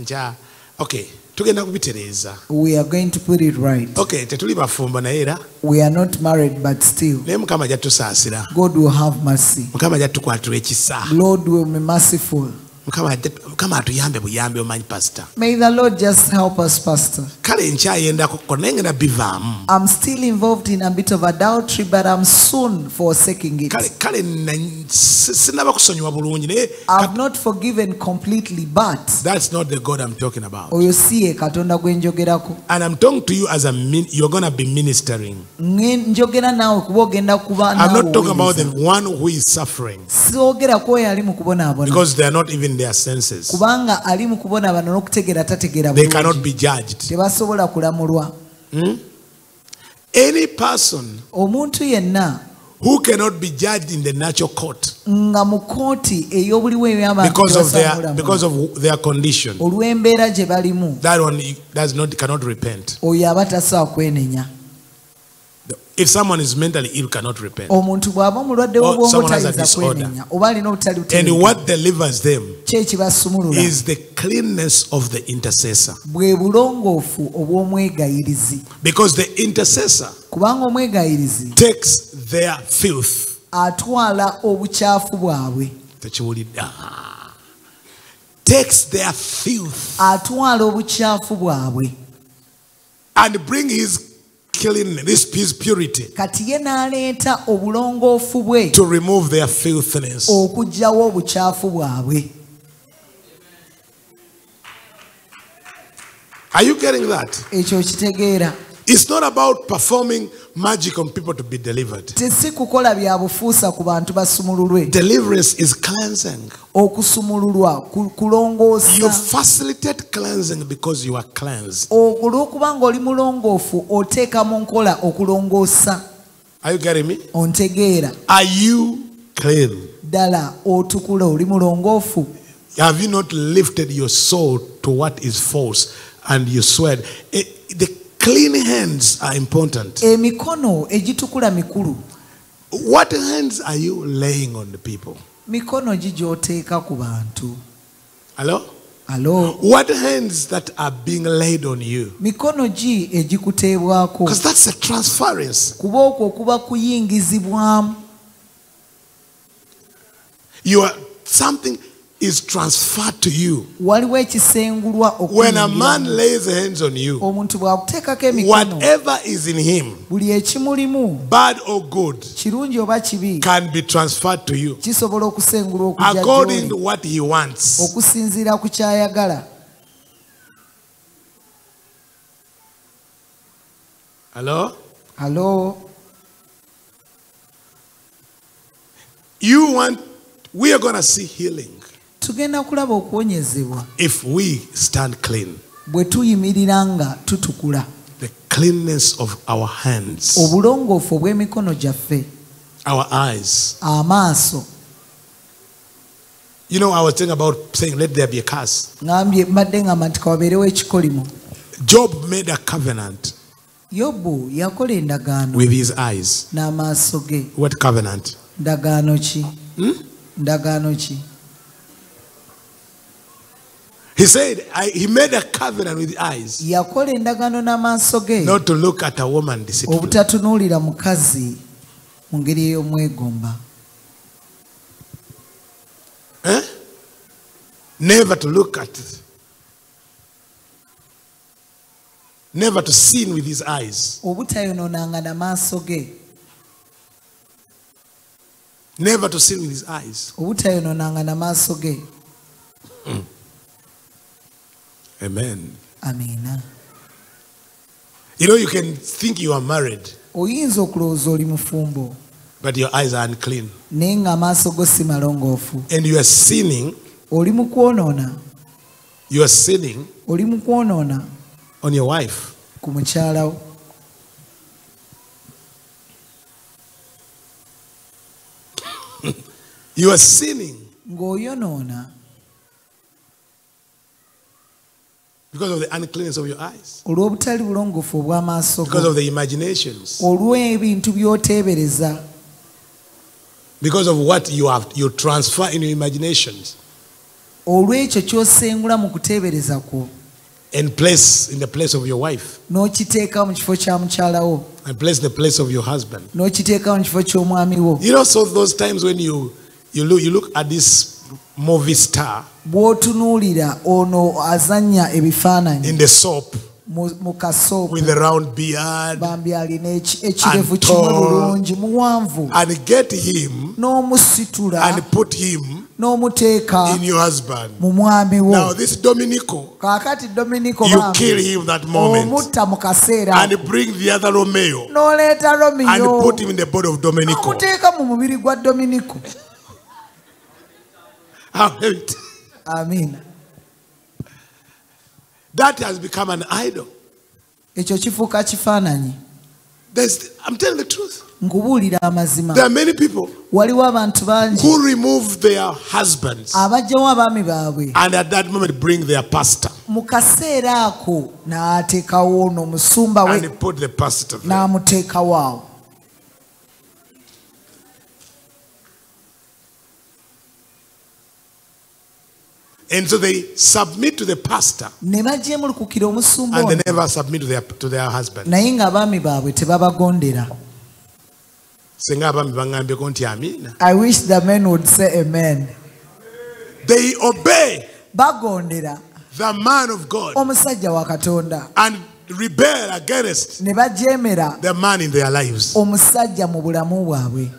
nja. Okay, tugenda kubitereeza. we are going to put it right Okay, tetuli bafumbo naye era we are not married but still naye Mukama ajja tusaasira. God will have mercy Mukama ajja tukwatura ekisa. Lord will be merciful Mukama ajja Mukama atuyambe buyambe omanyi pastor. may the Lord just help us pastor Kale nkyayendako kko naye. I'm still involved in a bit of adultery but I'm soon forsaking it Kale kale na- si- sinaba kusonyiwa bulungi naye I've not forgiven completely but that's not the God I'm talking about. oyo si katonda gwe And I'm talking to you as a min, you're going to be ministering. Njogera naawe kuba ogenda kuba I'm not talking about the one who is suffering siogera ku ali mu kubonaabona because they are not even their senses. kubanga ali mu kubonaabona n'okutegeera tategeera They cannot be judged. tebasobola kulamulwa Any person omuntu yenna who cannot be judged in the natural court nga mu kooti ey'obuliwo because of their because of their condition, olw'embeera gye balimu that one does not cannot repent. oyo aba tasobola kwenenya If someone is mentally ill, cannot repent. omuntu bw'aba omulwadde Or w'obwongo someone has a tayinza disorder. kwenenya oba alina obutali And what delivers them is the cleanness of the intercessor. bwe bulongoofu obw'omwegayirizi Because the intercessor kubanga omwegayirizi takes their filth. atwala obukyafu bwabwe Tekiwulidde. Ah. Takes their filth atwala obukyafu bwabwe and bring his cleanness, his, his purity kati ye n'aleeta obulongoofu bwe to remove their filthiness. okuggyawo obukyafu bwabwe Are you getting that? ekyo kitegeera It's not about performing magic on people to be delivered. tesi kukola bya bufuusa ku bantu basumululwe Deliverance is cleansing. okusumululwa You facilitate cleansing because you are cleansed. olw'okuba ng'oli mulongoofu oteeka mu nkola okulongoosa Are you getting me? ontegeera Are you clean? ddala otukula oli mulongoofu Have you not lifted your soul to what is false and you swear? Eh, the clean hands are important. emikono egitukula mikulu What hands are you laying on the people? mikono gi gy'oteeka ku bantu Hello? alo What hands that are being laid on you? mikono gi egikuteebwako Because that's a transference. kuba okwo okuba kuyingizibwamu You are something is transferred to you. When a man lays hands on you, omuntu bw'akuteekako emikono whatever is in him, bad or good, kirungi oba kibi can be transferred to you kisobola okusengulwa okujja according to what he wants. kyayagala Hello? You want, we are going to see healing tugenda kulaba okuwonyezebwa if we stand clean. bwe tuyimirira nga tutukula The cleanness of our hands, obulongoofu obw'emikono gyaffe our eyes. amaaso You know, I was thinking about saying, let there be a curse. ngambye mbadde ngamba nti kawabeerewo ekikolimo Job made a covenant yobu yakola endagaano with his eyes. n'amaaso ge What covenant? ndagaano ki Hmm? ndagaano ki He said, I, he made a covenant with eyes yakola endagaano n'amaaso ge not to look at a woman deceitfully. obutatunuulira mukazi mu ngeri ey'omwegomba Eh? Never to look at. Never to sin with his eyes. obutayonoonanga n'amaaso ge Never to sin with his eyes. obutayonoonanga n'amaaso ge Amen. amiina You know, you can think you are married, oyinza okulowooza oli mufumbo but your eyes are unclean. naye ng'amaaso go si malongoofu And you are sinning, oli mu kwonoona you are sinning oli mu kwonoona on your wife. ku mukyalawo *laughs* You are sinning ng'oyonoona because of the uncleanness of your eyes, olw'obutali bulongoofu obw'amaaso because of the imaginations, olw'ebintu by'oteebereza. Because of what you have you transfer in your imaginations. Olw'ekyo ky'osengula mu kuteebereza kwo. And place in the place of your wife. N'okiteeka mu kifo kya mukyalawo and place in the place of your husband. n'okiteeka mu kifo ky'omwami wo. You know, so those times when you you look you look at this movie star bw'otunuulira ono azannya ebifaananyi in the soap mu with the round beard bambi alina eki- ekirevu And kimwe tall. bulungi muwanvu and get him n'omusitula and put him n'omuteeka in your husband. mu mwami wo Now this Dominico, kaakati dominiko you kill him that moment omutta mu kaseera and bring the other Romeo n'oleeta and romiyo put him in the body of Dominico. omuteeka mu mubiri gwa dominiko It. amiina That has become an idol. ekyo kifuuka kifaananyi There's, I'm telling the truth. nkubuulira amazima There are many people waliwo abantu bangi who remove their husbands abajjawo abaami baabwe and at that moment bring their pastor mu kaseera ako n'ateekawo n'omusumba we and put the pastor there. n'amuteekawo awo And so they submit to the pastor. Ne bagyemulukukira omusumba and they never submit to their, to their husband. naye ng'abaami baabwe tebabagondera. Senga abaami baŋŋambyeko nti amiina. i wish the men would say amen. They obey bagondera. the man of God omusajja wa katonda. and rebel against ne bajeemera the man in their lives. omusajja mu bulamu bwabwe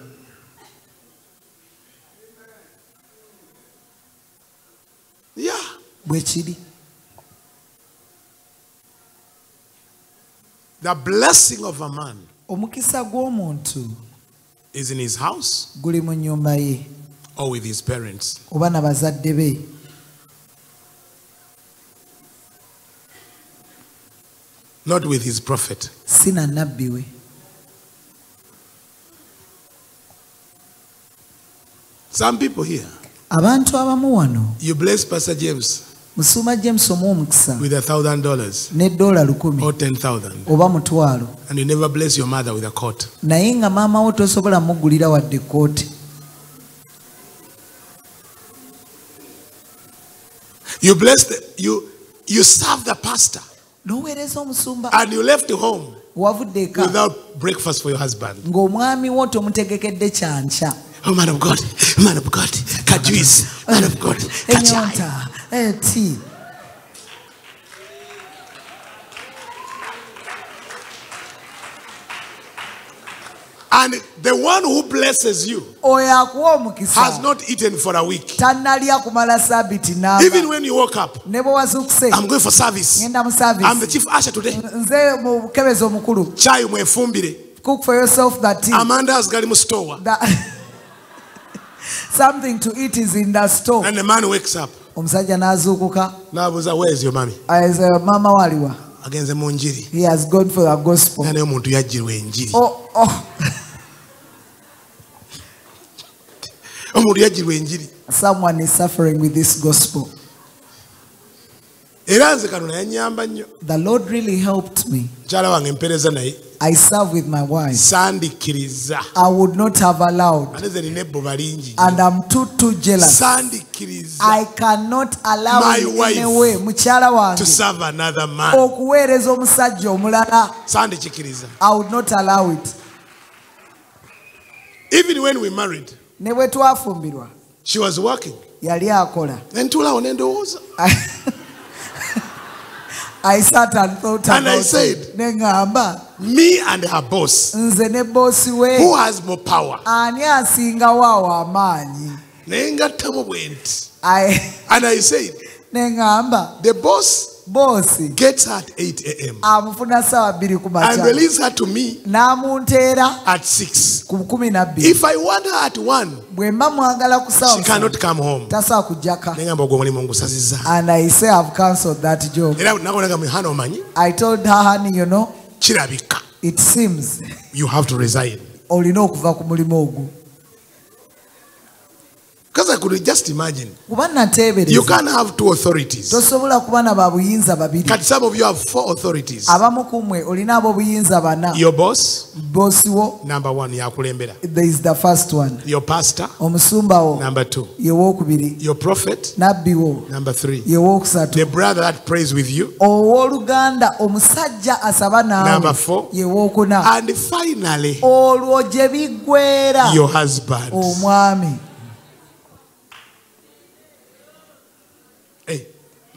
Kiri The blessing of a man omukisa gw'omuntu is in his house guli mu nnyumba ye. or with his parents. oba na be. Not with his prophet. si na nabbi we. Some people here, abantu abamu wano. You bless Pastor James musuuma james omuwa omukisa with a thousand dollars. ne dola lukumi or ten thousand, oba mutwalo. And you never bless your mother with a coat. naye nga maama wo tosobola muggulira wadde ekkooti You bless the, you you serve the pastor, n'oweereza omusumba and you left home wavudde eka without breakfast for your husband. ng'omwami wo tomutegekedde kyankya Oh man of God, man of God, kajuice, man of God, kachai. Eti And the one who blesses you oyo akuwa omukisa has not eaten for a week. tannalya kumala sabiti Even when you woke up, ne bwe wasukuse I'm going for service. I'm the chief usher today. nze mu bukebezi omukulu Chai mwefumbire. cook for yourself that tea Amanda's gali mu store. *laughs* something to eat is in the store And the man wakes up. Omusajja n'azuukuka N'abuuza, where's your a maama waliwa Agenze mu njiri. he has gone for a gospel naye omuntu yajjirwa enjiri. oh, oh. *laughs* Omuntu yajjirwa enjiri. someone is suffering with this gospel Era nze kano yanyamba nnyo. the lord really helped me Mukyala wange mpereza naye. I serve with my wife Sandikkiriza. i would not have allowed Ate nze nina ebbo balingi. and i'm too too jealous Sandikkiriza i cannot allow My wife way mukyala to serve another man. okuweereza omusajja omulala i would not allow it Even when we married, ne bwe twafumbirwa she was working. yali akola Ne ntuulawo ne ndowooza. *laughs* I sat and thought And I said- it. Me and her boss. nze ne boosi we Who has more power? ani asingawo awo amaanyi Naye ngattamu bwe nti. I- And I said, *laughs* the boss boosi gets her at 8 a.m. amufuna saawa bbiri ku and release her to me n'amunteera at 6. ku kumi nabbiri If I want her at 1, bwe mba mwagala ku she cannot come home. tasobola kujjaka nengamba ogwo omulimu ngusazizza and i say i've cancelled that job. Era nakonaga muhana omanyi i told her honey you know kirabika. it seems you have to resign. olina okuva ku mulimu ogwo because i could just imagine you can't have two authorities. tosobola kuba na babuyinza babiri. Kati some of you have four authorities. Abamu ku mmwe olina ab'obuyinza bana. Your boss boosi wo number one yakulembera. there is the first one. Your pastor omusumba wo number two. your prophet nabbi wo number three. the brother that prays with you owooluganda omusajja asaba naawe Number four. and finally olwo gye biggweera your husband. Omwami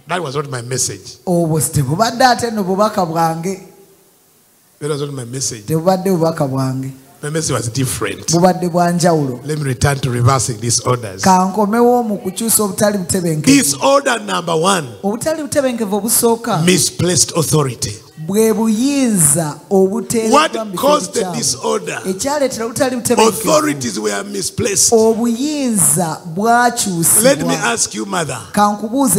that was not my message. Obwo tebubadde ate no bubaka bwange? That was not my message. Tebubadde bubaka bwange. My message was different. Bubadde bwa njawulo. Let me return to reversing disorders kankomewo mu kukyusa obutali butebenkevu. Disorder number one obutali butebenkevu obusooka. misplaced authority bwe buyinza obuteereddwa what caused the disorder? Obutali authorities were misplaced. Let me ask you mother.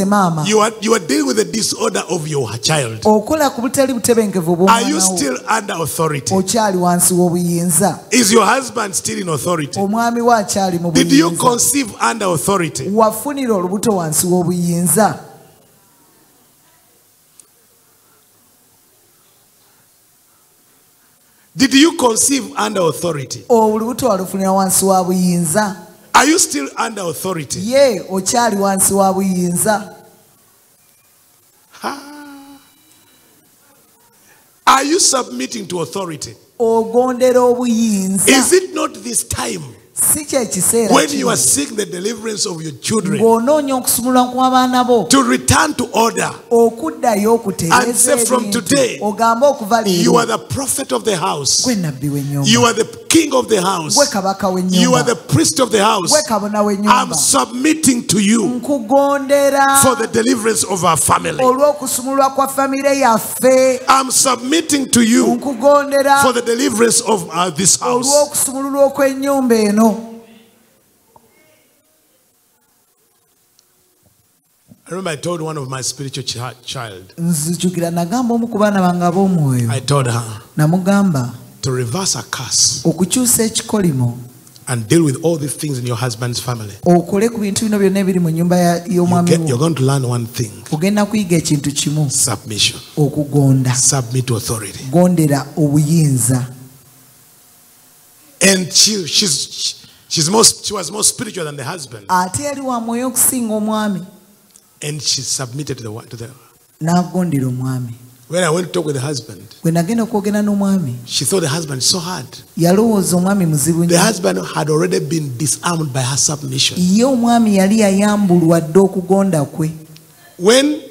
Maama. You are you are dealing with the disorder of your child. Okola ku butali butebenkevu are you still under authority? Okyali wansi w'obuyinza. Is your husband still in authority? Omwami we akyali mu did you buyinza. conceive under authority? Wafunira olubuto wansi w'obuyinza did you conceive under authority? Olubuto walufunira wansi wa buyinza. Are you still under authority? Ye okyali wansi wa buyinza. Are you submitting to authority? Ogondera obuyinza. Is it not this time when you are seeking the deliverance of your children ng'onoonya okusumulwa kw'abaana bo. to return to order. And say from today, you are the prophet of the house. Gwe nabbi w'ennyumba you are the king of the house. You are the priest of the house. I'm submitting to you for the deliverance of our family. Olw'okusumulwa kwa famire yaffe. I'm submitting to you for the deliverance of uh, this house. Olw'okusumululwa okw'ennyumba eno. I remember i told one of my spiritual chi- child. Nzijukira nagamba omu ku baana bange ab'omwoyo i told her to reverse a curse okukyusa ekikolimo and deal with all these things in your husband's family. okole ku bintu bino byonna ebiri mu nyumba ya- you y'omwami get, you're going to learn one thing. Ogenda kuyiga ekintu kimu. Submission. Okugonda. Submit to authority. Gondera obuyinza. And she she's she's more she was more spiritual than the husband. Ate yali wa mwoyo okusinga omwami. And she submitted to the to the n'agondera omwami when i went to talk with the husband bwe nagenda okwogera n'omwami she thought the husband is so hard. yalowooza omwami muzibu the nnyo husband had already been disarmed by her submission. Ye omwami yali yayambulwa dde okugonda kwe. When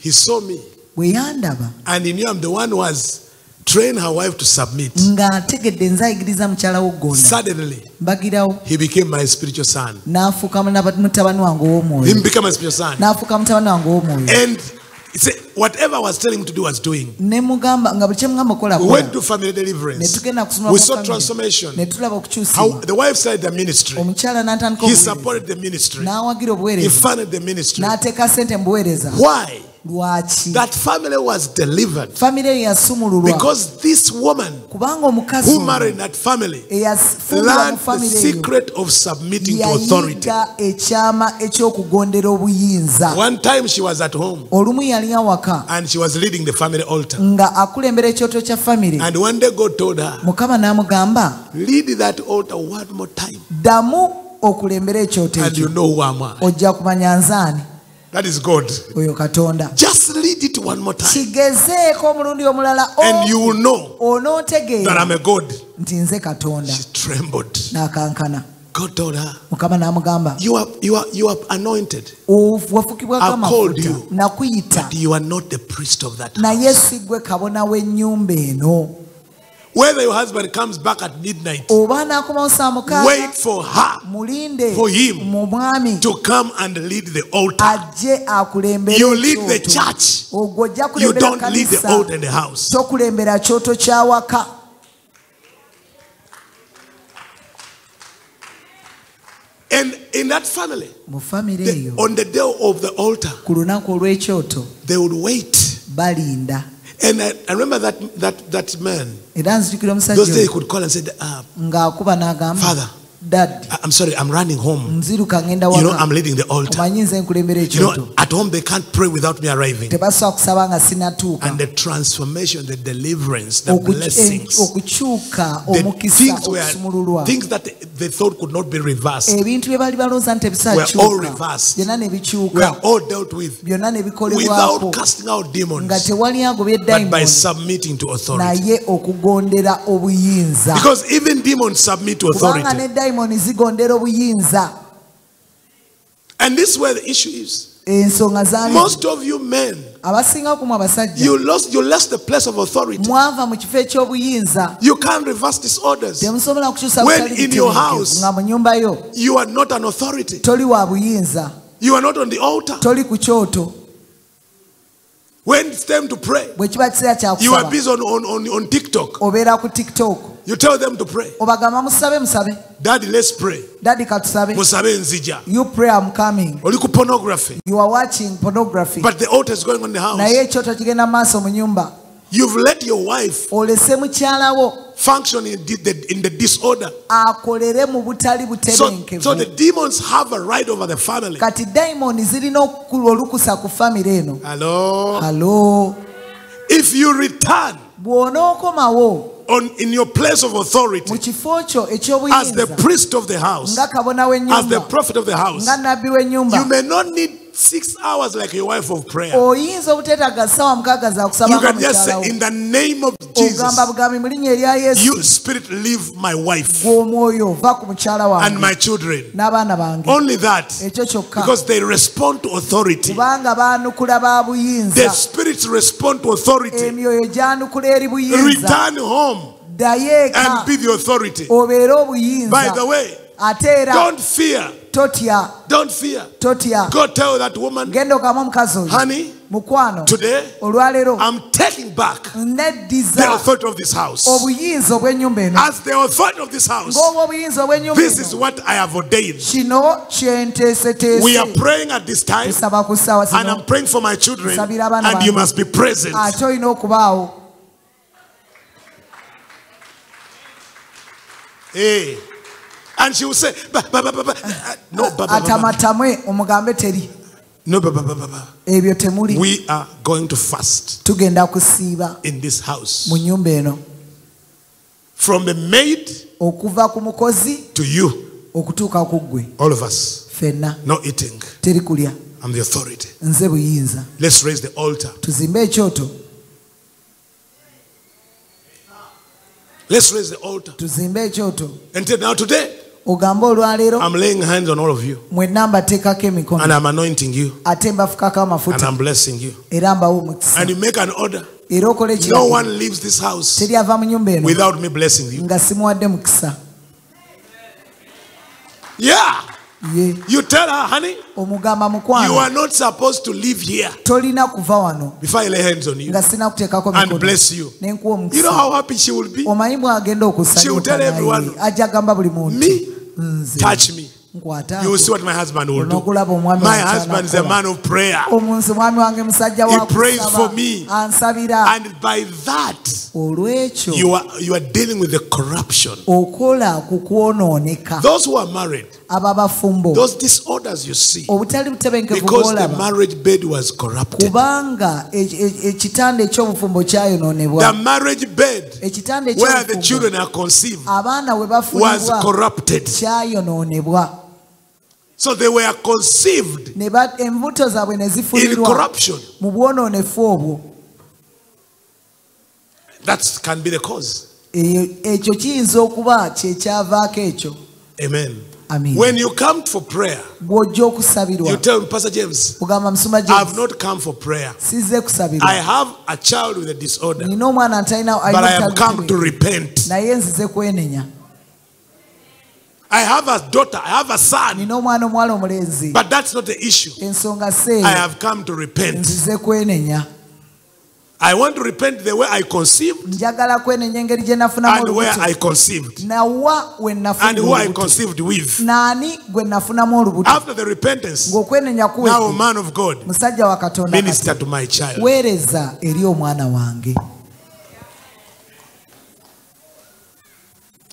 he saw me bwe yandaba and he knew i'm the one who has trained her wife to submit ng'ategedde nzayigiriza mukyala wo okugonda suddenly mbagirawo he became my spiritual son. n'afuuka munnaba- mutabani wange ow'omwoyo. He became my spiritual son. N'afuuka mutabani wange ow'omwoyo. And he whatever i was telling him to do was doing. Ne mugamba nga buli kye mugamba kola we went to family deliverance. we saw transformation. How the wife started the ministry. He supported the ministry. He funded the ministry. N'ateeka sente mu buweereza. Why lwaki? That family was delivered famire eyo yasumululwa because this woman kubanga omukazi who married that family learned the secret of submitting to authority. ekyama eky'okugondera obuyinza. One time she was at home olumu yali awaka. and she was leading the family altar. Nga akulembera ekyoto kya famire and one day god told her mukama n'amugamba lead that altar one more time ddamu okulembera ekyoto and you ekyo know who am I ojja kumanya nzaani that is God. Oyo katonda. Just lead it one more time. Kigezeeko omulundi omulala and you will know that I'm a God. nti nze katonda. She trembled. N'akankana. God told her mukama n'amugamba you are you are you are anointed. "Ofu- wafukibwako I called amafuta you. nakuyita. But you are not the priest of that naye house. si gwe kabona w'ennyumba eno whether your husband comes back at midnight, oba anaakomawo saa mukaaga wait for her For him to come and lead the altar. You lead the church. You don't lead the altar in the house. tokulembera kyoto kyawaka And in that family, the- on the day of the altar, ku lunaku olw'ekyoto they would wait. And I, I remember that, that, that man, those days he could call and say, ah, Father, daddi I- I'm sorry, I'm running home. You know, I'm leading the altar. You know, at home they can't pray without me arriving. tebasobola kusaba nga sinatuuka And the transformation, the deliverance, the blessings, eh, the things were things that they thought could not be reversed ebintu bye baali balowooza nti Were all reversed. were all dealt with byonna ne bikolebwako without casting out demons, but by submitting to authority. naye okugondera obuyinza Because even demons submit to authority. Dayimoni zigondera obuyinza And this is where the issue is. ensonga zaali Most of you men, abasinga kumwe abasajja you lost you lost the place of authority. mwava mu kifo eky'obuyinza You can't reverse disorders. temusobola kukyusa When in your house- nga mu nyumba yo You are not an authority. toli wa buyinza You are not on the altar. toli ku kyoto When it's time to pray, bwe kiba kiseera you are busy on, on, on, on TikTok. obeera ku tiktok You tell them to pray. obagamba musabe musabe Daddy, let's pray. dadi katusabe Musabe nzija. you pray I'm coming Oli ku pornography. you are watching pornography But the altar is going on in the house. naye ekyoto kigenda maaso mu nyumba You've let your wife olese mukyalawo function in the, in the disorder. akolere mu butali So, butebenkevu so the demons have a right over the family. kati dayimoni zirina olukusa ku famire eno Hello. halo If you return bw'onookomawo on in your place of authority. Mu kifo kyo as the priest of the house, as the prophet of the house, nga nabbi w'ennyumba. you may not need six hours like your wife of prayer. oyinza obuteetaaga ssaawa mukaaga za kusaba You can just say, in the name of Jesus, ogamba bugambi mu linnya erya yesu you spirit leave my wife gw'omwoyo va ku mukyala and wange my children. n'abaana bange Only that. ekyo kyokka Because they respond to authority. kubanga baanukula ba The buyinza spirits respond to authority. emyoyo gyanukula eri buyinza Return home ddayo eka and be the authority. obeere By obuyinza the way, ate era don't fear. Totya Don't fear. totya Go tell that woman, genda omukazi oyo honey, mukwano. today olwaleero I'm taking back the authority of this house. obuyinza obw'ennyumba eno As the authority of this house, ng'obwa obuyinza obw'ennyumba this is what I have ordained. We are praying at this time, ku and I'm praying for my children, abaana and you must be present. Ah, ate olina okubaawo. Hey. And she will say, "Ba- ba- ba- ba- ba." Uh, no, ba- ba- ba- no, ba- ba- ba- ba- ba. We are going to fast in this house. mu nyumba eno From the maid to you, okutuuka ku ggwe all of us, ffenna no eating. teri kulya I'm the authority. nze buyinza Let's raise the altar. tuzimbe ekyoto Let's raise the altar. tuzimbe ekyoto Until now, today, ogambe olwaleero I'm laying hands on all of you, mwenna mbateekako emikono and I'm anointing you, ate mbafukako and amafuta I'm blessing you. era mbawo omukisa And you make an order. era No one leaves this house ava mu nyumba eno without me blessing you. nga simuwadde mukisa Yeah. Ye. You tell her, honey, omugamba you are not supposed to live here. Tolina kuva wano. Before I lay hands on you. Nga sina kuteekako and bless you. You know how happy she will be? omanyi bwagenda She will tell everyone, ajja agamba buli muntu Me, touch me. You will see what my husband will do. My husband is a man of prayer. omunsi mwami wange musajja He prays for me. And by that, you are you are dealing with the corruption. okola ku kwonooneka Those who are married, those disorders you see, because the marriage bed was corrupted. kubanga ekitanda eky'obufumbo The marriage bed where the children are conceived was corrupted. So they were conceived ne zaabwe ne in corruption. mu bwonoonefu obwo That can be the cause. Amen. ekyo kiyinza okuba kyekyavaako ekyo Amen. When you come for prayer, you tell me, Pastor James, I have not come for prayer. I have a child with a disorder, but I have come to repent. Naye nzize kwenenya I have a daughter, I have a son, nina omwana omuwala omulenzi. But that's not the issue. ensonga seeyo I have come to repent. nzize kwenenya. I want to repent the way I conceived njagala kwenenya engeri gye nafunamu and where I conceived. Nawa we and who I conceived with. naani gwe nafunamu olubuto After the repentance, ng'okwenenya now, kuwedde man of God, musajja wa katonda minister to my child. weereza eri omwana wange.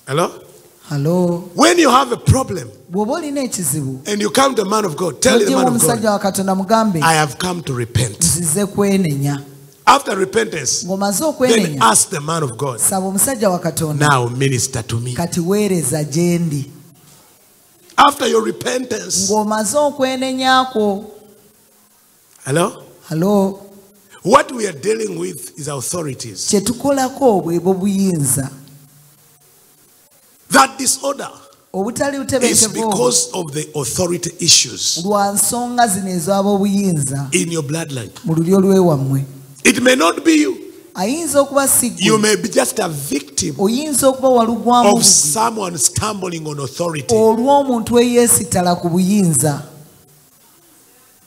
Hello? Halo When you have a problem bw'oba olina ekizibu and you come to a man of God, tell the man of God, omusajja wa katonda mugambe I have come to repent. After repentance, then ask the man of God, saba omusajja wa katonda now minister to me. After your repentance, okwenenyaako hello? What we are dealing with is authorities. kye tukolako bwebwo buyinza That disorder obutali is because of the authority issues lwa nsonga zino ez'ab'obuyinza in your bloodline. mu lulyo lw'ewammwe It may not be you. ayinza okuba You may be just a victim oyinza okuba walugwamu of someone stumbling on authority. olw'omuntu eyeesittala ku buyinza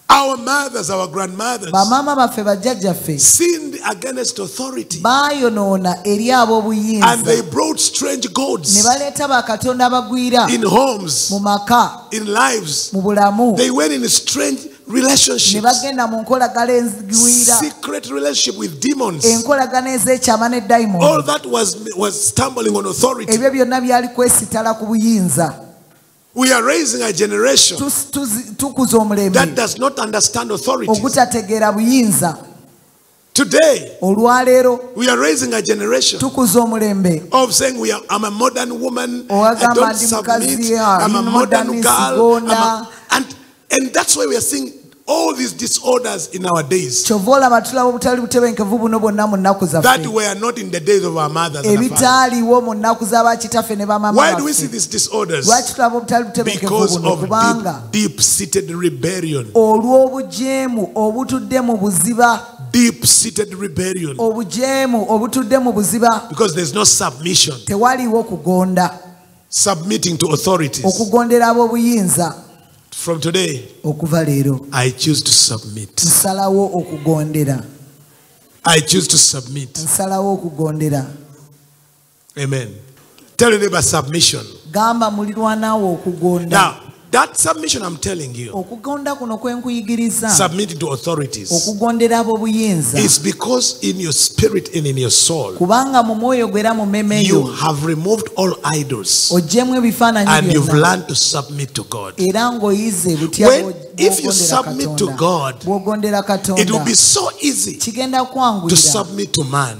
Our mothers, our grandmothers. Bamaama baffe bajjajjaffe. Sinned against authority. Baayonoona eri and they brought strange ne gods baleeta bakatonda abagwira. in homes, mu maka. in lives. mu bulamu. They went in strange ne relationships, bagenda mu nkolagana ezigwira. Secret relationship with demons. enkolagana ez'ekyama ne All that was, was stumbling on authority. ebyo byonna byali kwesitala ku buyinza We are raising a generation tukuza that does not understand authorities. ogutategeera buyinza. Today, we are raising a generation of saying we are, I'm a modern woman, I don't submit, I'm a modern modern girl, I'm a- and, and that's why we are seeing all these disorders in our days kyova olaba tulaba obutali butebenkevu buno bwonna mu nnaku that zaffe were not in the days of our mothers and our fathers. ebitaaliwo mu nnaku z'abakitaffe ne bamama Why do we see baffe these disorders? lwaki tulaba obutali butebenkevu Because buno of kubanga deep, deep-seated rebellion. olw'obujeemu obutudde mu buziba Deep-seated rebellion. obujeemu obutudde mu buziba Because there's no submission, tewaliiwo kugonda submitting to authorities. okugondera ab'obuyinza From today, okuva leero I choose to submit. nsalawo okugondera I choose to submit. nsalawo okugondera Amen. Tell your neighbor submission. gamba mulirwanaawo okugonda Now, that submission I'm telling you, okugonda kuno kwe nkuyigiriza submitting to authorities, okugondera is because in your spirit and in your soul, kubanga mu mwoyo gwe mu mmeme you have removed all idols and you've learned to submit to God. era ng'oyize butya When- if you submit to God, It will be so easy to submit to man.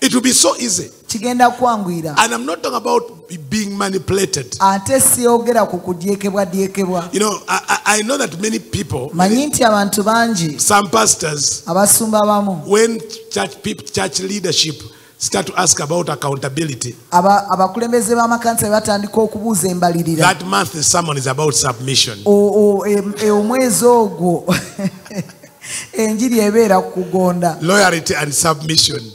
It will be so easy. Kigenda kwanguyira And I'm not talking about being manipulated. ate siyogera ku kudyekebwadyekebwa You know, I, I know that many people, manyi nti abantu bangi some pastors, abasumba bamu when church people, church leadership start to ask about accountability, aba- abakulembeze b'amakanisa bwe batandika okubuuza embalirira that month the sermon is about submission. O- o- em- omwezi ogwo *laughs* enjiri ebeera ku kugonda Loyalty and submission. *laughs*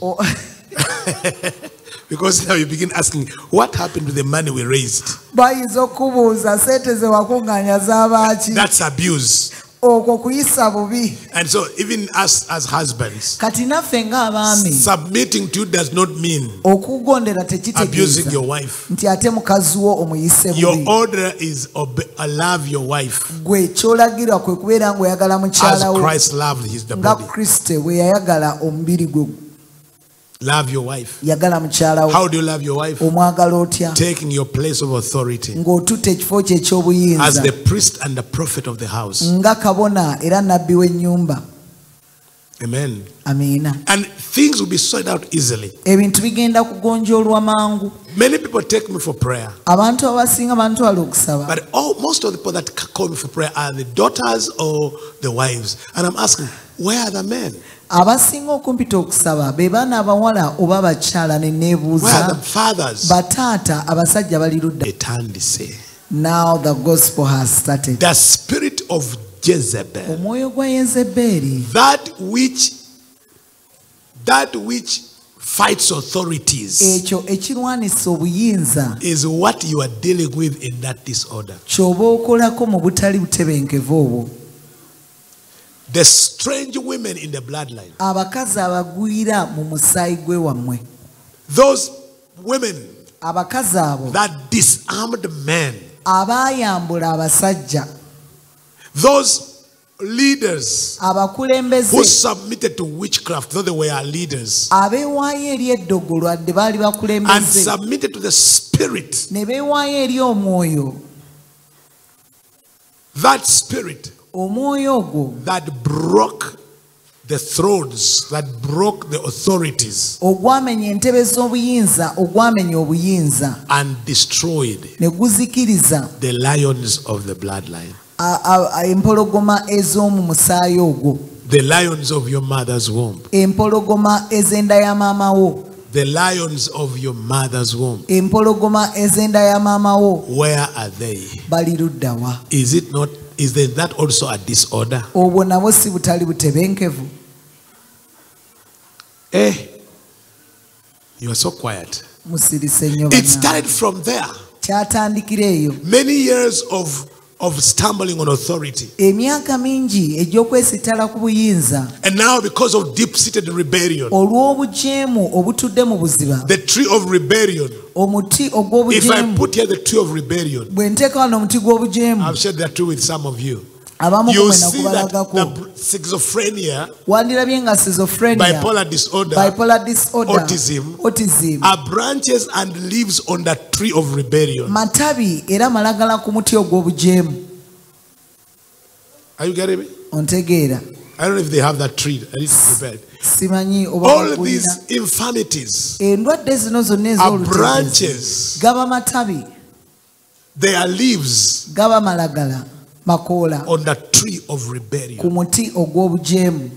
Because now you begin asking, what happened to the money we raised? bayinza okubuuza sente ze wakuŋŋaanya z'abaaki That's abuse. okwo kuyisa bubi And so even us as husbands, kati naffe ng'abaami submitting to you does not mean okugondera abusing tekitegeeza your wife. nti ate mukazi wo omuyise Your order is uh, love your wife gwe kyolagirwa kwe kubeera ng'oyagala as mukyala wo Christ loved his the nga body. kristo bwe yayagala omubiri gwe Love your wife. yagala How do you love your wife? omwagala otya Taking your place of authority ng'otutte ekifo kye as the priest and the prophet of the house. nga kabona era nabbi w'ennyumba Amen. amiina And things will be sorted out easily. ebintu bigenda kugonjoolwa mangu Many people take me for prayer, abantu abasinga bantwala okusaba but all, most of the people that call me for prayer are the daughters or the wives. And I'm asking, where are the men? Abasinga okumpita okusaba be baana abawala oba bakyala ne Where are the neebuuza fathers? bataata abasajja bali ludda Etandise. now the gospel has started The spirit of Jezebel. omwoyo gwa yezeberi That which that which fights authorities ekyo ekirwanisa obuyinza is what you are dealing with in that disorder. ky'oba okolako mu butali butebenkevu obwo The strange women in the bloodline. abakazi abagwira mu musaayi gwe wammwe Those women abakazi abo that disarmed men. abaayambula abasajja Those leaders who abakulembeze submitted to witchcraft, though they were leaders, abeewaayo eri eddogo lwadde baali and bakulembeze submitted to the spirit. ne beewaayo eri omwoyo That spirit omwoyo ogwo that broke the thrones, that broke the authorities, ogwamenya entebe z'obuyinza ogwamenya obuyinza and destroyed ne guzikiriza the lions of the bloodline, a- a- a- empologoma ez'omu musaayi ogwo the lions of your mother's womb, empologoma ez'enda ya maama wo the lions of your mother's womb. empologoma ez'enda ya maama wo Where are they? bali Is it not? Is there that also a disorder? obwo nabwo si butali butebenkevu Eh? You are so quiet. musirise nnyo It started from there. kyatandikira eyo Many years of of stumbling on authority, emyaka mingi egy'okwesittala ku buyinza and now because of rebellion, olw'obujeemu obutudde mu buziba the tree of rebellion. omuti If I ogw'obujeemu put here the tree of rebellion, bwe nteeka wano omuti gw'obujeemu I've shared that true with some of you. Abamu You see that the schizophrenia, wandirabye nga schizophrenia bipolar disorder, bipolar disorder autism, autism are branches and leaves on the tree of rebellion. matabi era malagala ku muti ogw'obujeemu Are you getting me? ontegeera I don't know if they have that tree. I to prepare. All these infirmities endwadde zino zonna are branches. They are leaves makoola on the tree of ku rebellion. muti ogw'obujeemu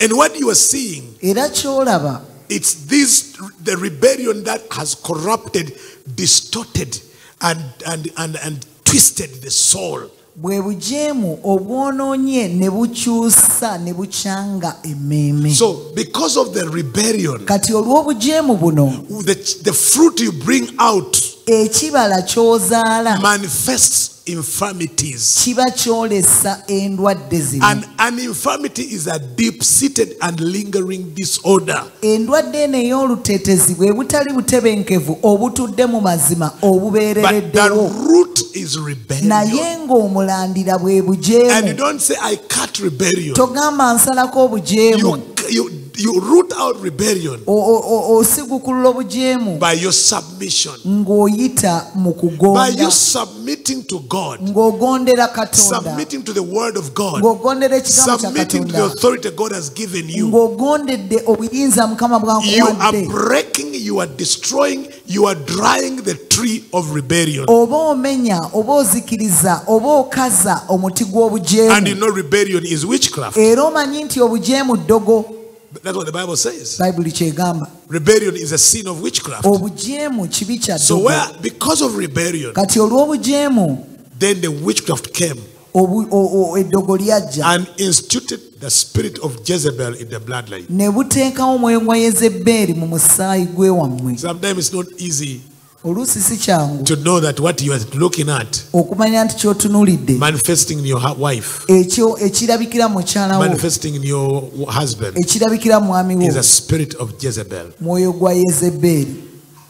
And what you are seeing, era ky'olaba it's this the rebellion that has corrupted, distorted, and and and, and twisted the soul. bwe bujeemu obwonoonye ne bukyusa ne bukyanga emmeeme So, because of the rebellion, kati olw'obujeemu buno the, the fruit you bring out ekibala ky'ozaala manifests infirmities. kiba kyolesa endwadde zino And an infirmity is a deep seated and lingering disorder. endwadde eno ey'oluteetezi bwe butali butebenkevu obutudde mu mazima But the obubeerereddewo root is rebellion. naye ng'omulandira bwe And you bujeemu don't say, I cut rebellion. togamba nsalako obujeemu You, you, you root out rebellion osigukulula obujeemu by your submission, ng'oyita mu by you submitting to God, ng'ogondera katonda. Submitting to the word of God, ng'ogondera ekigambo kya submitting to the authority God has given you. ng'ogondedde obuyinza mukama You are breaking, you are destroying, you are drying the tree of rebellion. oba omenya oba ozikiriza oba okaza omuti And you know, rebellion is witchcraft. era omanyi nti obujeemu ddogo That's what the Bible says. kyegamba Rebellion is a sin of witchcraft. obujeemu kibi kya So, where because of rebellion, kati olw'obujeemu then the witchcraft came obu- o- o- eddogo lyajja and instituted the spirit of Jezebel in the bloodline. ne buteekawo omwoyo gwa yezebbeeri mu musaayi gwe wammwe Sometimes it's not easy kyangu to know that what you are looking at okumanya nti kyotunuulidde manifesting in your wife, ekyo ekirabikira mukyala wo manifesting in your husband ekirabikira mwami wo is a spirit of Jezebel. mwoyo gwa yezebbeeri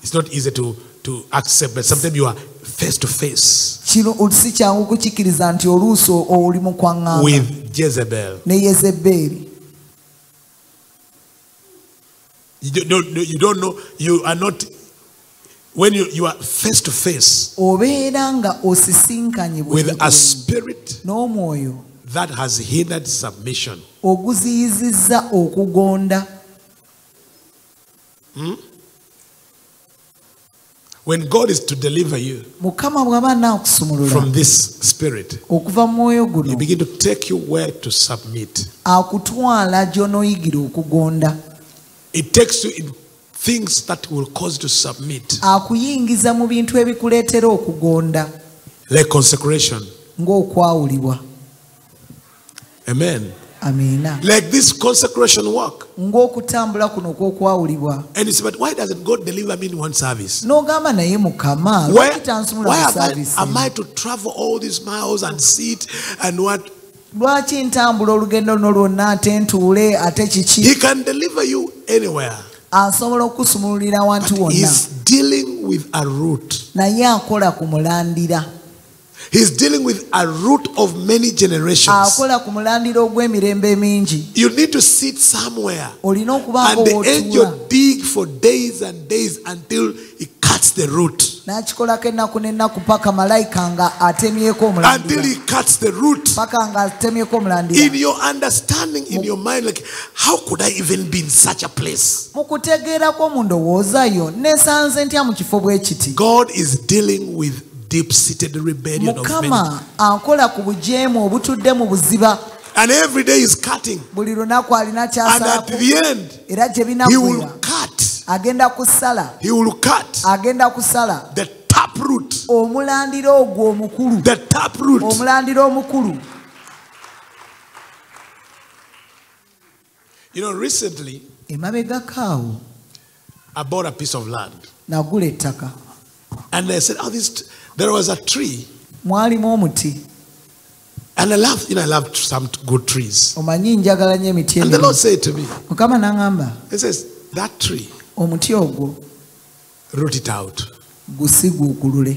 It's not easy to, to accept, but sometimes you are face to face kino si kyangu kukikkiriza nti oluusi o- oli mu kwaŋŋanga with Jezebel. ne You don't, you don't know, you are not, when you, you are face to face obeera nga osisinkanye with a spirit n'omwoyo. that has hindered submission. oguziyizizza okugonda. Hmm? When God is to deliver you mukama bw'aba anaakusumulula from this spirit, okuva mu mwoyo He guno begin to take you where to submit. akutwala gy'onooyigira okugonda. It takes you in things that will cause you to submit, akuyingiza mu bintu ebikuleetera okugonda like consecration. ng'okwawulibwa Amen. amiina Like this consecration work. ng'okutambula kuno okw'okwawulibwa And it's but why doesn't God deliver me in one service? n'ogamba naye mukama lwaki am, I, am I to travel all these miles and sit and what? lwaki ntambula olugendo luno lwonna ate ntuule ate kiki He can deliver you anywhere. Asobola okukusumululira awantu wonna he's dealing with a root. naye akola ku mulandira He's dealing with a root of many generations. akola ku mulandira ogw'emirembe mingi You need to sit somewhere. And the angel dig for days and days until he cuts the root. n'akikolako ennaku n'ennaku paka malayika nga atemyeko Until he cuts the root. paka nga atemyeko In your understanding, in your mind, like, how could I even be in such a place? mu kutegeerako mu ndowoozayo nesanze ntya mu kifo bwe kiti God is dealing with deep seated rebellion mukama akola ku bujeemu obutudde mu buziba And every day he's cutting. buli lunaku alina And at the end, era gye he will cut. Agenda kusala He will cut agenda kusala the tap root. omulandira ogwo omukulu The tap root. omulandira omukulu You know, recently emabegako awo I bought a piece of land. nagula ettaka And they said, Oh, this there was a tree. mwalimu omuti And I love, you know, I love some good trees. And the Lord said to me, He says, That tree, omuti ogwo root it out. gusiguukulule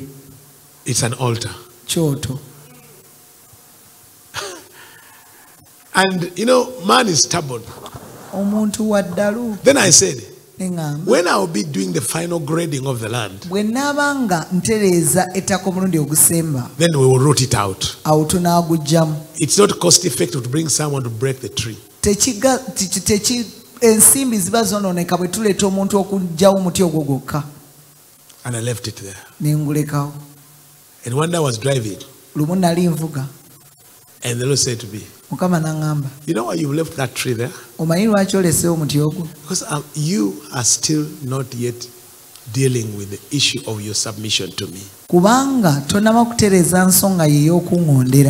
It's an altar. kyoto *laughs* And you know, man is stubborn. omuntu wa ddalu Then I said, When I'll be doing the final grading of the land, bwe naaba nga ntereeza ettaka omulundi ogusemba then we will root it out. awo It's not cost effective to bring someone to break the tree. Tekiga- tiki- teki- ensimbi ziba zonooneka bwe tuleeta omuntu okuggyawo omuti ogwo gwokka And I left it there. ne ngulekawo And one day I was driving, lumu nali nvuga and the Lord said to me, mukama n'aŋŋamba You know why you left that tree there? omanyi lwaki olesewo omuti ogwo Because um, you are still not yet dealing with the issue of your submission to me. Kubanga tonaba kutereeza nsonga ye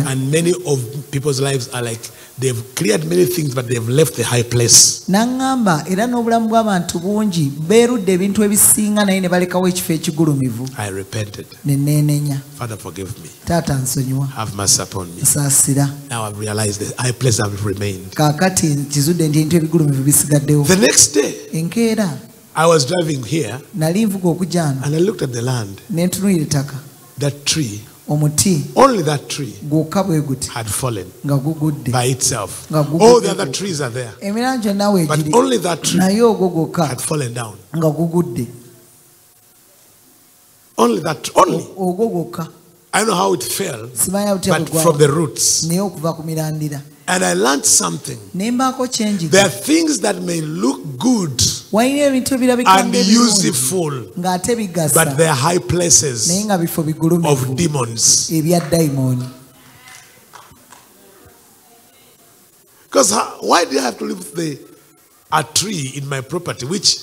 And many of people's lives are like they've cleared many things, but they've left the high place. n'aŋŋamba era n'obulamu bw'abantu bungi beerudde ebintu ebisinga naye ne balekawo ekifo ekigulumivu I repented. ne neenenya Father, forgive me. taata nsonyiwa Have mercy upon me. nsaasira Now I've realized the high place I've remained. kaakati nkizudde nti ebintu ebigulumivu bisigaddewo The next day, enkeera I was driving here nali nvuga okujjaano and I looked at the land. ne ntunuulira ettaka That tree, omuti. only that tree, gwokka bwe guti. had fallen nga gugudde by itself. Nga All the other trees are there, emirala gyonna weegiri but only that tree naye ogwo gwokka had fallen down. nga gugudde Only that, only. ogwo gwokka I know how it fell, but from the roots. naye okuva ku mirandira And I learned something. ne mbaako kyenjiga There are things that may look good walina ebintu ebirabika and useful, but they are high places of demons. Because why do I have to leave the, a tree in my property, which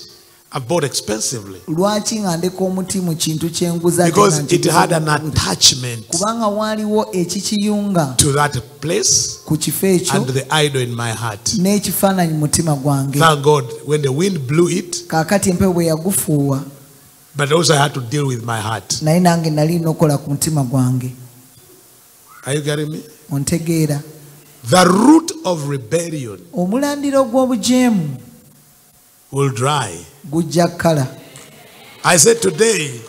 I bought expensively? lwaki nga ndeka omuti mu kintu kyenguza Because it had an attachment kubanga waaliwo ekikiyunga to that place ku kifo ekyo and the idol in my heart. n'ekifaananyi mu mutima gwange Thank God, when the wind blew it, kaakati empewo bwe yagufuuwa but also I had to deal with my heart. naye nange nali nokola ku mutima gwange Are you getting me? ontegeera The root of rebellion omulandiro gw'obujeemu will dry. gujja kkala I said today,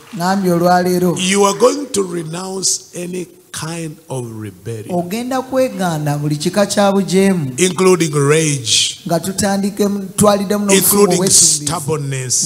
you are going to renounce any kind of rebellion, ogenda kwegaana buli kika kya bujeemu including rage, nga tutandikemu twaliddemu n'obusungu including stubbornness.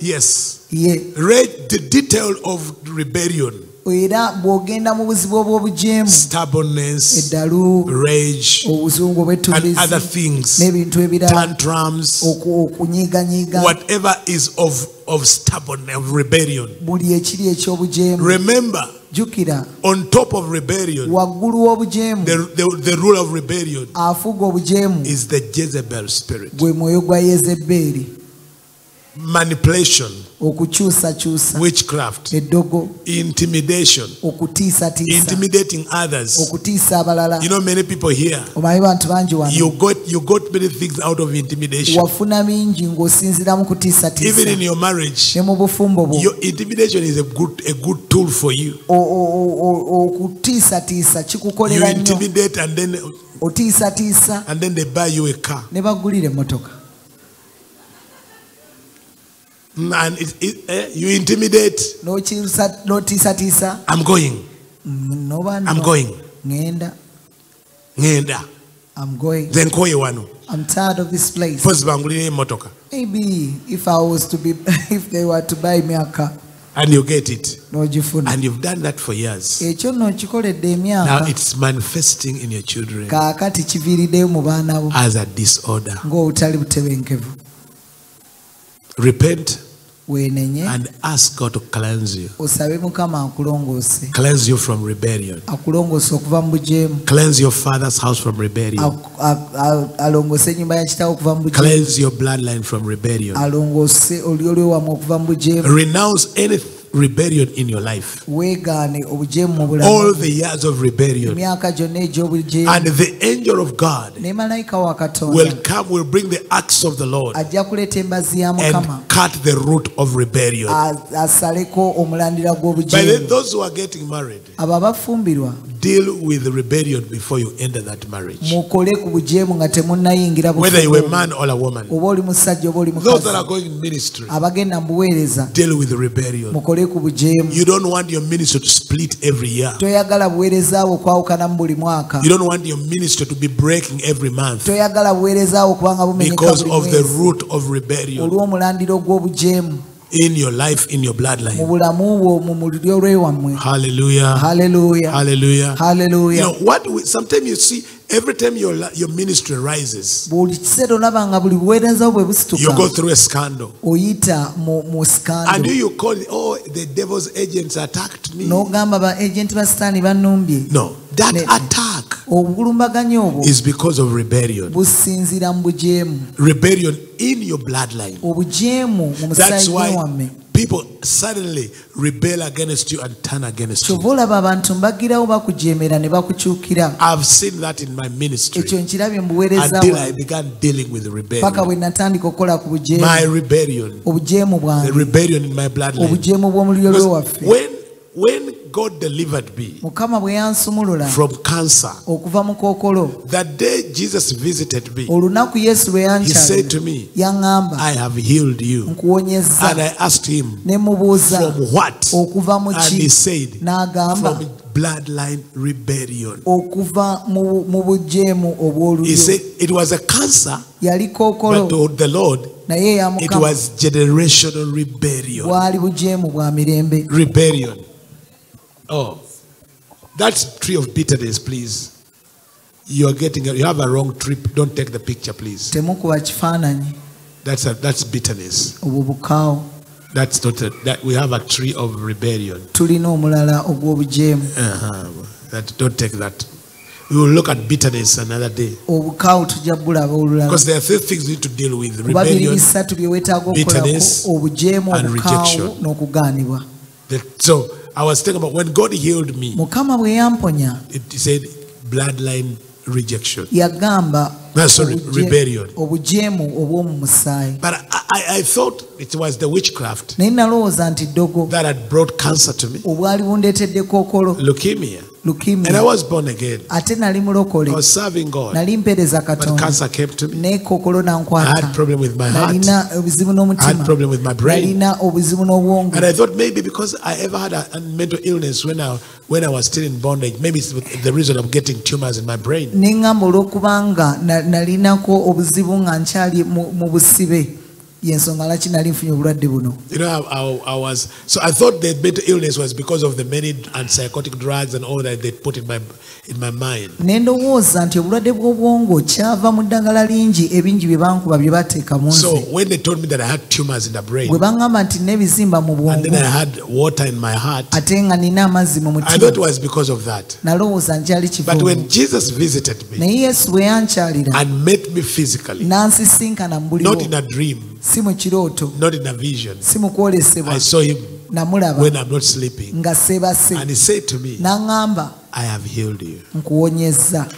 Yes. ye Rage, the detail of rebellion. Era bw'ogenda mu buzibu obw'obujeemu stubbornness, eddalu rage, obuzungu and obwettulizi other things, n'ebintu ebirala tantrums, okunyiiganyiiga whatever is of, of stubbornness, of rebellion. buli ekiri eky'obujeemu. Remember, on top of rebellion, the, the, the rule of rebellion is the Jezebel spirit. gwe mwoyo gwa yezebbeeri Manipulation, okukyusakyusa witchcraft, eddogo intimidation, okutiisatiisa intimidating others. okutiisa abalala. You know, many people here, omanyi bantu bangi wano. You got you got many things out of intimidation. wafuna mingi ng'osinziira mu Even in your marriage, ne mu bufumbo bwo. your intimidation is a good a good tool for you. Okutiisatiisa You kikukolera nnyo. intimidate and then otiisatiisa and then they buy you a car. ne bagulira emmotoka Mm, And it, it, eh, you intimidate. N'otiisatiisa I'm going. mm, noba I'm going. ŋŋenda Ngenda. I'm going Then you one. I'm tired of this place First bangulire emotoka. maybe if I was to be *laughs* if they were to buy me a car And you get it. n'ogifuna And you've done that for years. ekyo nno okikoledde Now it's manifesting in your children kaakati kiviiriddeyo mu baana bo as a disorder. ng'obutali butebenkevu Repent weenenye and ask God to cleanse you. osabe mukama akulongoose Cleanse you from rebellion. akulongoose okuva mu bujeemu Cleanse your father's house from rebellion. Aku- a- a- alongoose ennyumba ya kitaawo okuva mu bujeemu Cleanse your bloodline from rebellion. alongoose olyo lwewamu okuva mu bujeemu Renounce any rebellion in your life. weegaane obujeemu mu All the years of rebellion. emyaka gyonna egy'obujeemu And the angel of God ne malayika wa katonda will come, will bring the axe of the Lord ajja kuleeta embazzi ya mukama and cut the root of rebellion. a- asaleko omulandira But then those who are getting married, deal with rebellion before you enter that marriage. mukole ku bujeemu nga temunnayingira Whether you are a man or a woman. oba oli musajja oba oli Those that are going in ministry, abagenda mu buweereza deal with rebellion. mukole ku bujeemu You don't want your ministry to split every year. toyagala buweereza bwo okwawukana mu buli mwaka. You don't want your ministry to be breaking every month. Toyagala buweereza bwo kubanga bumenyeka because of the root of rebellion. Olw'omulandiro gw'obujeemu in your life, in your bloodline. hallelujah bwo mu muliro lwewammwe Hallelujah. Hallelujah. You know what? We, sometimes you see, every time your your ministry rises, buli kiseera olaba nga buli buweereza bwe you go through a scandal, oyita mu, mu and sikando you call, oh, the devil's agents attacked me. n'ogamba ba agenti ba sitaani bannumbye No, that attack obwo is because of rebellion. businzira mu bujeemu Rebellion in your bloodline. obujeemu mu That's why wamme people suddenly rebel against you and turn against you. kyova olaba abantu mbagirawo bakujeemera ne I've seen that in my ministry ekyo nkirabye mu until I began dealing with rebellion. bwe natandika okukola ku bujeemu My rebellion, the rebellion in my bloodline. When when God delivered me mukama bwe yansumulula from cancer, okuva mu kookolo that day Jesus visited me, olunaku yesu lwe he said to me, I have healed you. And I asked him, from what? And he said, from bloodline rebellion. okuva mu mu bujeemu He said it was a cancer, but to the Lord, it was generational rebellion. bwali bujeemu bwa mirembe Rebellion. Oh, that's tree of bitterness, please. You are getting, you have a wrong trip. Don't take the picture, please. That's a, that's bitterness. That's not a, that we have a tree of rebellion. tulina omulala ogw'obujeemu Uh-huh. That don't take that. We will look at bitterness another day obukaawo tujja bulaba because there are three things we need to deal with: rebellion. bisatu bye weetaaga bitterness, and rejection. The- so I was thinking about when God healed me. mukama bwe yamponya It said bloodline rejection. yagamba No, sorry, obuje- rebellion. obujeemu obw'omu musaayi But I, I, I thought it was the witchcraft naye nalowooza nti ddogo that had brought cancer to me, obwali leukemia. And I was born again. ate nali I mulokole was serving God. But cancer came to me. naye kookolo I had problem with my heart. nalina obuzibu I had problem with my brain. nalina obuzibu n'obwongo And I thought maybe because I ever had a, a mental illness when I when I was still in bondage, maybe it's the reason of getting tumors in my brain. neŋŋamba olw'okubanga na- nalinako obuzibu nga nkyali mu busibe yensonga laki nali nfunye obulwadde buno. You know, I, I, I was so I thought the mental illness was because of the many antipsychotic drugs and all that they put in my in my mind. ne ndowooza nti obulwadde bw'obwongo kyava mu ddagala lingi ebingi bye bankuba bye bateeka mu So when they told me that I had tumors in the brain bwe baŋŋamba nti n'ebizimba mu and then I had water in my heart, ate nga nina amazzi mu I thought it was because of that. nalowooza nkyali But when Jesus visited me naye yesu bwe yankyalira and met me physically, n'ansisinkana mu not in a dream, si mu kirooto not in a vision, si mu kwolesebwa I saw him namulaba when I'm not sleeping, nga seebase and he said to me, n'aŋŋamba "I have healed you." nkuwonyezza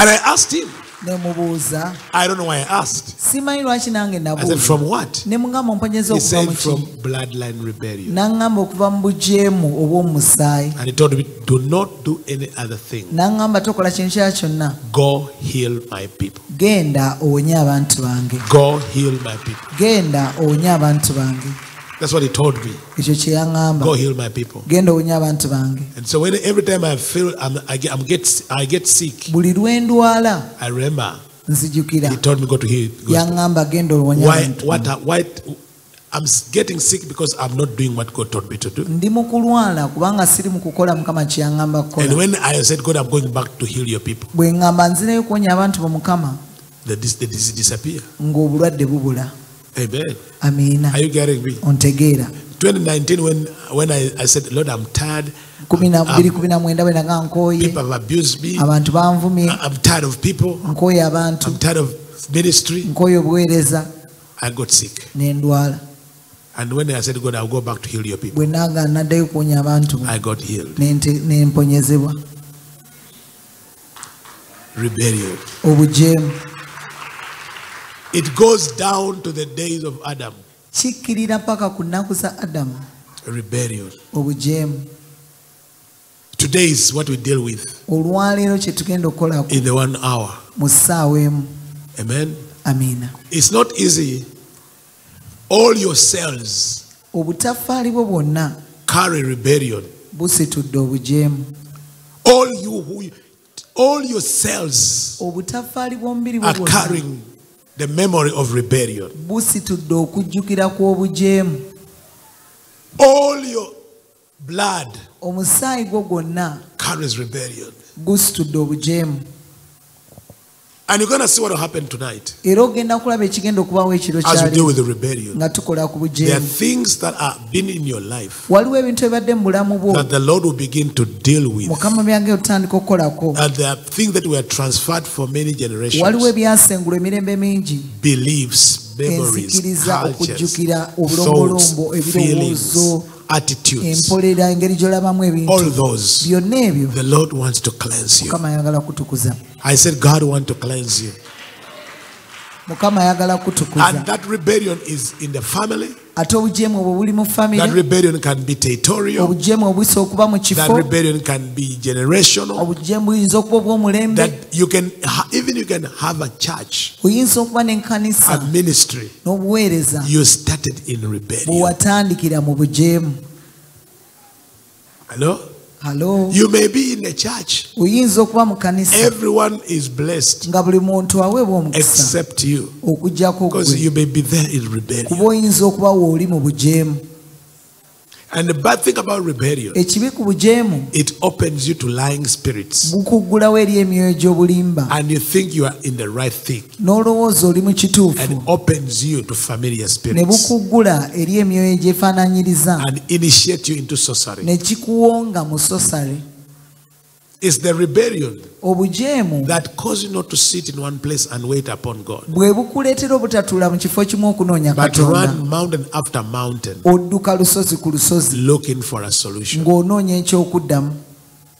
And I asked him, I don't know why I asked. I said, "From what?" ne mugamba omponyeza He said, "From bloodline rebellion." n'aŋŋamba okuva mu And he told me, Do not do any other thing. n'aŋŋamba tokola kintu kyala Go heal my people. genda owonye abantu Go heal my people. Genda owonye abantu bange That's what he told me. Go heal my people. genda owonye abantu bange And so when every time I feel I'm, I get, I'm get I get sick, buli lwe ndwala I remember he told me go to heal. Go yaŋŋamba genda owonye why? What? Why? I'm getting sick because I'm not doing what God told me to do. ndi mu kubanga siri mu mukama kye yaŋŋamba And when I said, God, I'm going back to heal your people, bwe ŋŋamba nzirayo kuwonya abantu ba mukama the, the disease disappear. ng'obulwadde bubula Amen. amiina Are you getting me? ontegeera 2019, when when I, I said, Lord, I'm tired. kumi na bbiri kumi na mwenda bwe naga nkooye People have abused me. abantu banvumye I'm tired of people. nkooye abantu I'm tired of ministry. nkooye obuweereza I got sick. And when I said, God, I'll go back to heal your people, bwe naaga naddayo kuwonya I got healed. Rebellion. It goes down to the days of Adam. kikkirira paka ku nnaku za adamu Rebellion. obujeemu Today is what we deal with olwaleero kye tugenda okukolako in the one hour. mu ssaawa emu Amen. amiina It's not easy. All your cells obutaffaali bwo bwonna carry rebellion. busitudde obujeemu All you who all your cells obutaffaali bw'omubiri bwo are carrying the memory of rebellion. busitudde okujjukira kw'obujeemu All your blood omusaayi gwo gwonna carries rebellion. gusitudde obujeemu And you're going to see what will happen tonight era ogenda kulaba ekigenda okubaawo ekiro as we kyali deal with the rebellion. nga tukola ku There are things that are been in your life waliwo ebintu ebibadde mu bulamu bwo that the Lord will begin to deal with. mukama byagenda otandika okukolako And there are things that were transferred for many waliwo generations. ebyasengulwa emirembe mingi Beliefs, memories, cultures, thoughts, feelings, attitudes. empolera engeri gy'olabamu All those. byonna ebyo The Lord wants to cleanse you. mukama ayagala kutukuza I said, God wants to cleanse you. mukama ayagala kutukuza And that rebellion is in the family. ate obujeemu obwo buli mu That rebellion can be territorial. obujeemu obuyinza okuba mu That kifo rebellion can be generational. obujeemu buyinza okuba obw'omulembe That you can even you can have a church, oyinza okuba n'enkanisa a ministry. n'obuweereza You started in bwe rebellion. watandikira mu bujeemu Hello? You may be in a church. oyinza okuba mu kanisa Everyone is blessed nga buli muntu aweebwa omukisa except you. Because you may be there in kuba rebellion. oyinza okuba wooli mu bujeemu And the bad thing about rebellion, ekibi ku bujeemu it opens you to lying spirits. bukuggulawo eri emyoyo gy'obulimba And you think you are in the right thing. n'olowooza oli mu And kituufu opens you to familiar ne spirits. bukuggula eri emyoyo egyefaananyiriza And initiate you into sorcery. ne kikuwonga mu sosale It's the rebellion obujeemu that causes you not to sit in one place and wait upon God. bwe bukuleetera obutatuula mu kifo kimu okunoonya But katonda. run mountain after mountain. Odduka lusozi ku lusozi. Looking for a solution. ng'onoonya ekyokuddamu.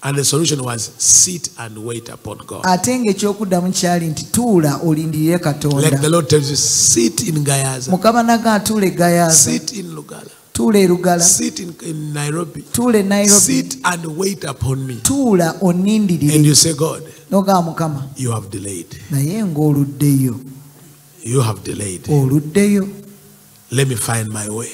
And the solution was sit and wait upon God. ate ng'ekyokuddamu kyali nti tuula olindirire Like the Lord tells you, sit in Gayaza, mukama naga atuula e sit in Lugala, tuula sit in, in Nairobi, tuula e nairobi sit and wait upon me. tuula And you say, God, n'ogamba mukama you have delayed. naye ng'oluddeyo You have delayed. oluddeyo Let me find my way.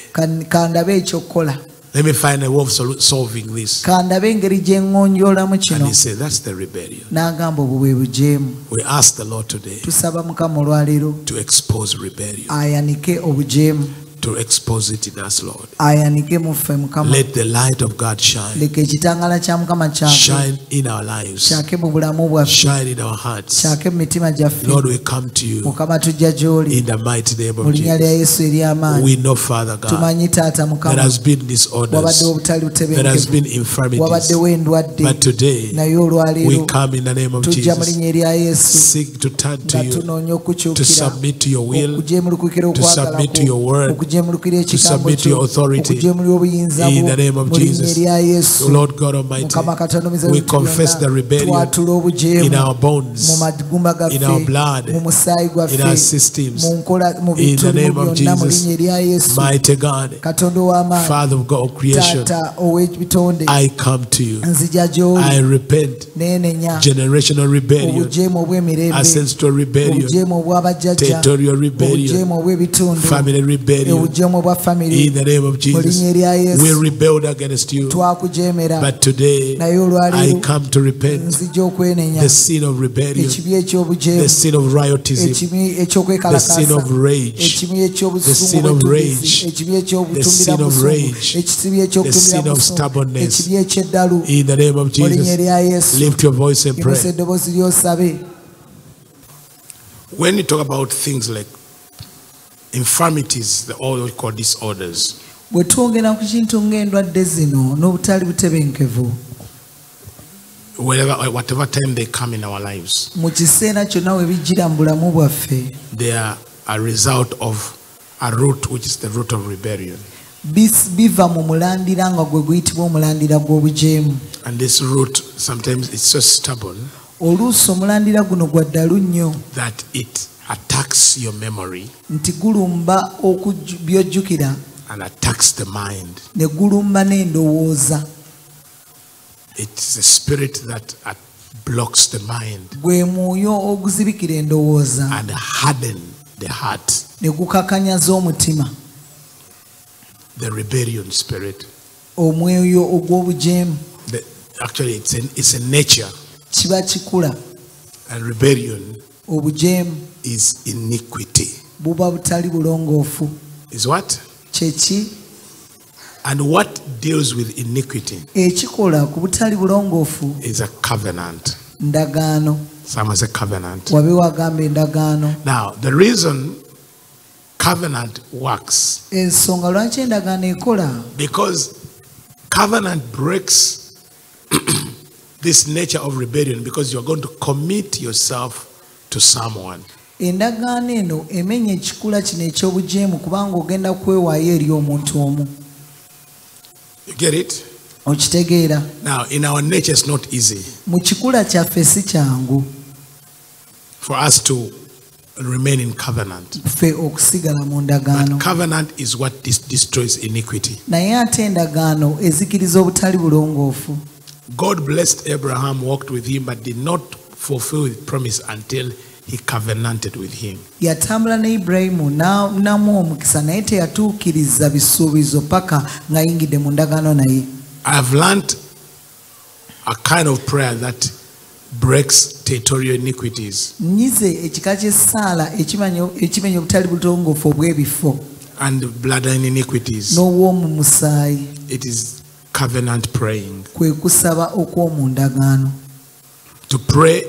Kandabe ekyokukola Let me find a way of solving this. kandabe engeri gye ŋŋonjoolamu And he said, That's the rebellion. n'agamba obwo bwe bujeemu We ask the Lord today tusaba mukama olwaleero to expose rebellion, to expose it in us, Lord. ayanike mu mukama. Let the light of God shine. leka ekitangaala kya mukama kyake Shine in our lives, kyake mu bulamu bwaffe. Shine in our hearts. kyake mu mitima gyaffe. Lord, we come to you mukama tujja gy'oli. in the mighty name mu of linnya lya Jesus. yesu ery'amaanyi We know, Father God, tumanyi taata there mukama has been disorders, wabaddewo obutali there has butebenkevu been infirmities. wabaddewo endwadde But today, naye we olwaleero come in the name of tujja mu Jesus, linnya erya yesu. Seek to turn to nga you, tunoonya to okukyukira submit to your will, to submit to your word, okugyemulukira to ekigambo submit kyo your authority. obuyinza In bwo the name of mu linnya Jesus. erya yesu Lord God Almighty, mukama katonda we confess the rebellion twatula in obujeemu our mu bones, magumba in our gaffe blood, mu musaayi in our gwaffe systems. mu nkola mu In the bintu name of byonna mu Jesus. linnya erya yesu Mighty God, katonda Father of God of creation, ow'ebitonde I come to you. nzija I gy'oli repent. neenenya Generational rebellion, obujeemu obw'emirembe rebellion, obujeemu obw'abajjajja territorial rebellion, obujeemu obw'ebitundu family rebellion. Obujeemu obwa famire In the name of mu Jesus, linnya erya we yesu rebelled against you. But today, naye I olwaleero come to repent. Nzija okwenenya. The sin of rebellion, ekibi ekyobujeemu. The sin of riotism, the sin ekyokwekalakasa of rage, ekibi The sin of rage. ekibi The ekyobutumbira sin of busungu rage. ekibi The sin ekyokutumbira of busungu stubbornness. ekibi ekyeddalu. In the name of mu linnya Jesus, erya yesu. Lift your voice and pray. eddoboozi lyosabe. When you talk about things like infirmities, the all we call disorders, bwe twogera ku kintu ng'endwadde zino n'obutali butebenkevu wherever, whatever time they come in our lives, mu kiseera kyonna we bijjira mu bulamu bwaffe. they are a result of a root, which is the root of rebellion. biva mu mulandira nga gwe guyitibwa omulandira gw'obujeemu. And this root, sometimes it's so stubborn oluusi omulandira guno gwa nnyo. that it attacks your memory nti gulumba by'ojjukira. and attacks the mind. ne gulumba n'endowooza. It's a spirit that blocks the mind gwe mwoyo oguzibikira endowooza. and harden the heart. ne gukakanyaza omutima. The rebellion spirit. omwoyo ogw'obujeemu. Actually, it's a, it's a nature, kiba kikula. And rebellion. Obujeemu is iniquity. buba butali bulongoofu Is what? kyeki And what deals with iniquity ekikola ku butali bulongoofu is a covenant. ndagaano say covenant. wabe wagamba endagaano Now, the reason covenant works ensonga lwaki endagaano ekola because covenant breaks *clears throat* this nature of rebellion because you're going to commit yourself to someone. Endagaano eno emenya ekikula kino ekyobujeemu kubanga ogenda kwewaayo eri omuntu omu You get it? okitegeera Now, in our nature, it's not easy mu kikula kyaffe si kyangu for us to remain in covenant. But covenant is what dis- destroys iniquity. naye ate endagaano ezikiriza obutali bulongoofu God blessed Abraham, walked with him, but did not fulfill his promise until he covenanted with him. yatambula ne ibulayimu na- namuwa omukisa naye teyatuukiriza bisuubizo paka ng'ayingidde mu ndagaano naye I have learned a kind of prayer that breaks territorial iniquities nyize ekika ky'essaala ekimenya obutali bulongoofu obw'ebifo and bloodline iniquities. n'obw'omu musaayi It is covenant praying. kwe kusaba okw'omu ndagaano To pray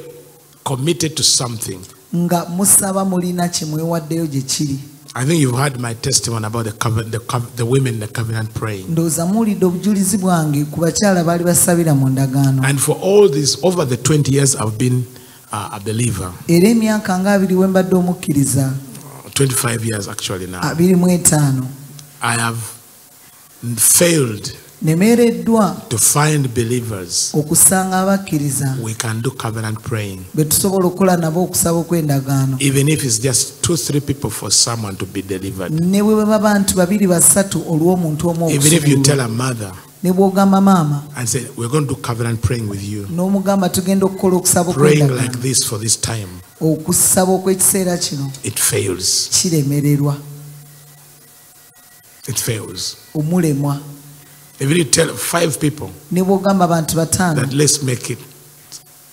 committed to something. nga musaba mulina kye mwewaddeyo gye kiri I think you've heard my testimony about the covenant, the, the women in the covenant praying. ndowooza muwulidde obujulizi bwange ku bakyala baali basabira mu ndagaano And for all this, over the 20 years I've been uh, a believer, era emyaka nga abiri we mbadde omukkiriza 25 years actually now, abiri mu etaano I have failed nemeereddwa to find believers okusanga abakkiriza we can do covenant praying. be tusobola okukola nabo okusaba okw'endagaano Even if it's just two, three people for someone to be delivered. ne bwe baba bantu babiri basatu olw'omuntu omu Even if you tell a mother ne bw'ogamba maama and say, We're going to do covenant praying with you, n'omugamba tugenda okukola okusaba praying like this for this time, okusaba okw'ekiseera kino it fails. kiremererwa It fails. omulemwa If you tell five people ne bw'ogamba abantu bataano that let's make it,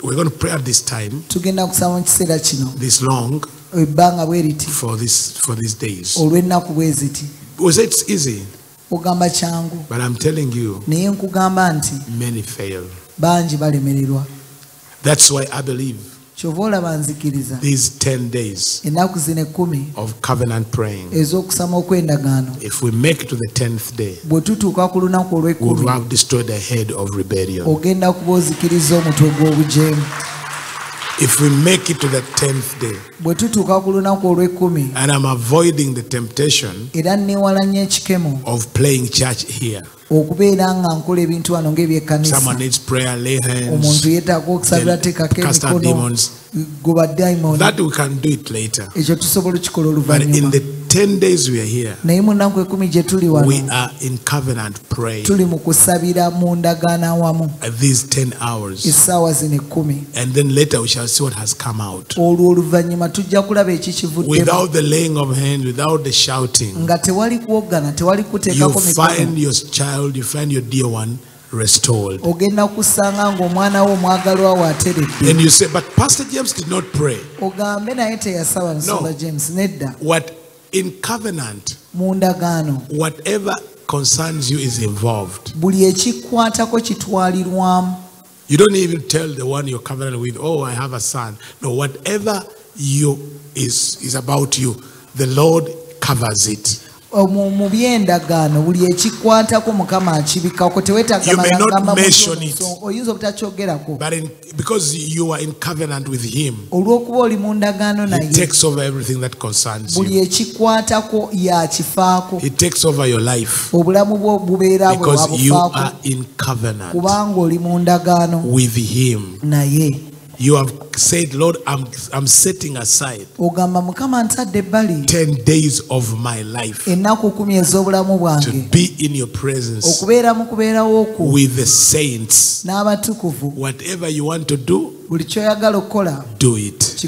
we're going to pray at this time, tugenda kusaba mu kiseera kino. This long, ebbanga bwe riti for this for these days. olw'ennaku bwe ziti. We say it's easy, ogamba kyangu. But I'm telling you, naye nkugamba nti many fail. bangi balemererwa. That's why I believe kyova olaba nzikiriza these 10 days ennaku zino ekkumi of covenant praying, ez'okusama okw'endagaano if we make it to the 10th day, bwe tutuuka ku lunaku we will have destroyed the head of rebellion. ogenda kuba ozikiriza omutwe gw'obujeemu If we make it to the 10th day, bwe tutuuka ku lunaku olw'ekkumi and I'm avoiding the temptation era neewala nnyo ekikemo of playing church here. Okubeera nga nkola ebintu wano lay omuntu hands, yeetaaga okusabira teekako cast emikono demons. goba dayimoni That we can do it later. ekyo tusobola okikola But in oluvannyuma the 10 days we are here, naye mu nnaku ekumi gye tuli we are in covenant praying tuli mu kusabira mu ndagaano awamu at these 10 hours. essaawa zino ekkumi And then later we shall see what has come out. olwo oluvannyuma tujja kulaba ekikivuddemu Without the laying of hands, without the shouting, nga tewali kwoggana tewali you kuteekako mikono find your child, you find your dear one restored. ogenda kusanga ng'omwana wo omwagalwa wo ateredde And you say, but Pastor James did not pray. ogambe naye teyasaba musumba No. james nedda What in covenant, mu ndagaano whatever concerns you is involved. buli ekikwatako kitwalirwamu You don't even tell the one you're covenant with, oh, I have a son. No, whatever you is is about you, the Lord covers it. Mu mu by'endagaano buli ekikwatako mukama akibikako teweetaaga You may not mention it. obutakyogerako But in, because you are in covenant with Him, olw'okuba oli mu ndagaano He naye takes over everything that concerns buli you. ekikwatako yakifaako He takes over your life obulamu bwo bubeera bwe because you wabufaako are in covenant kubanga oli mu ndagaano with Him. naye You have said, Lord, I'm, I'm setting aside ogamba mukama ntadde ebbali 10 days of my life ennaku kumi ez'obulamu to be in your presence okubeera mu kubeerawo okwo with the saints. Whatever you want to do, buli kyoyagala okukola do it.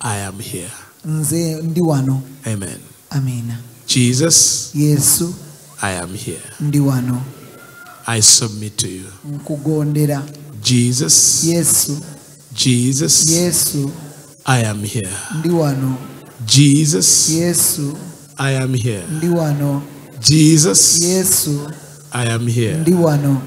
I am here. nze ndi wano Amen. amiina Jesus, yesu I am here. I submit to you. Jesus, yesu Jesus, yesu I am here. ndi wano Jesus, yesu I am here. ndi wano Jesus, yesu I am here. ndi wano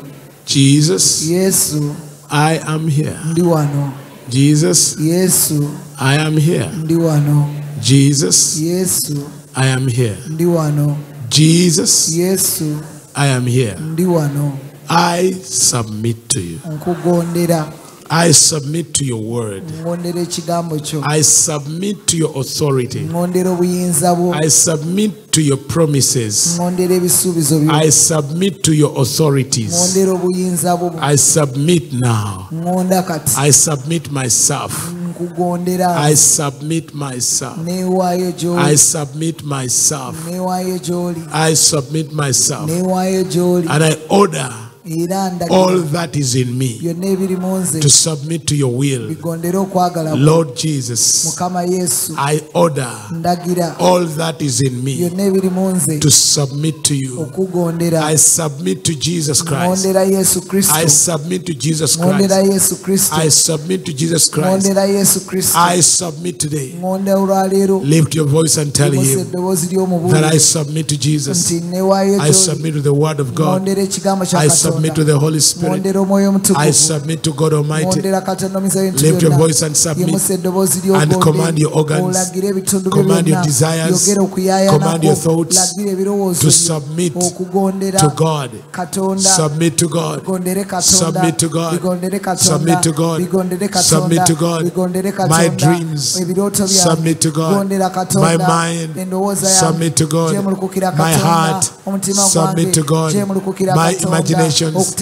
Jesus, yesu I am here. ndi wano Jesus, yesu I am here. ndi wano Jesus, yesu I am here. ndi wano Jesus, yesu I am here. ndi wano I submit to you. nkugondera I submit to your word. ngondera ekigambo kyo I submit to your authority. ngondera obuyinza bwo I submit to your promises. ngondera ebisuubizo byo I submit to your authorities. ngondera obuyinza bwo I submit now. I submit myself. I submit myself. I submit myself. I submit myself. And I order all that is in me byonna ebiri mu nze to submit to your will. bigondere okwagala kwo. Lord Jesus, I order all that is in me byonna ebiri mu nze to submit to you. I submit to Jesus Christ. ngondera yesu kristo I submit to Jesus Christ. I submit to Jesus Christ. ngondera yesu kristo I submit today. Lift your voice and tell him that I submit to Jesus. I submit to the word of God. ngondera ekigambo kya I submit to the Holy Spirit. I submit to God Almighty. ngondera katonda omuyiza w'ebintu Lift your voice and submit. And command your organs, olagire ebitundu byo command your desires, command your thoughts to submit to God. Submit to God. Submit to God. Submit to God. Submit to God. My dreams. Submit to God. My mind. Submit to God. My heart. Submit to God. My katonda imaginations.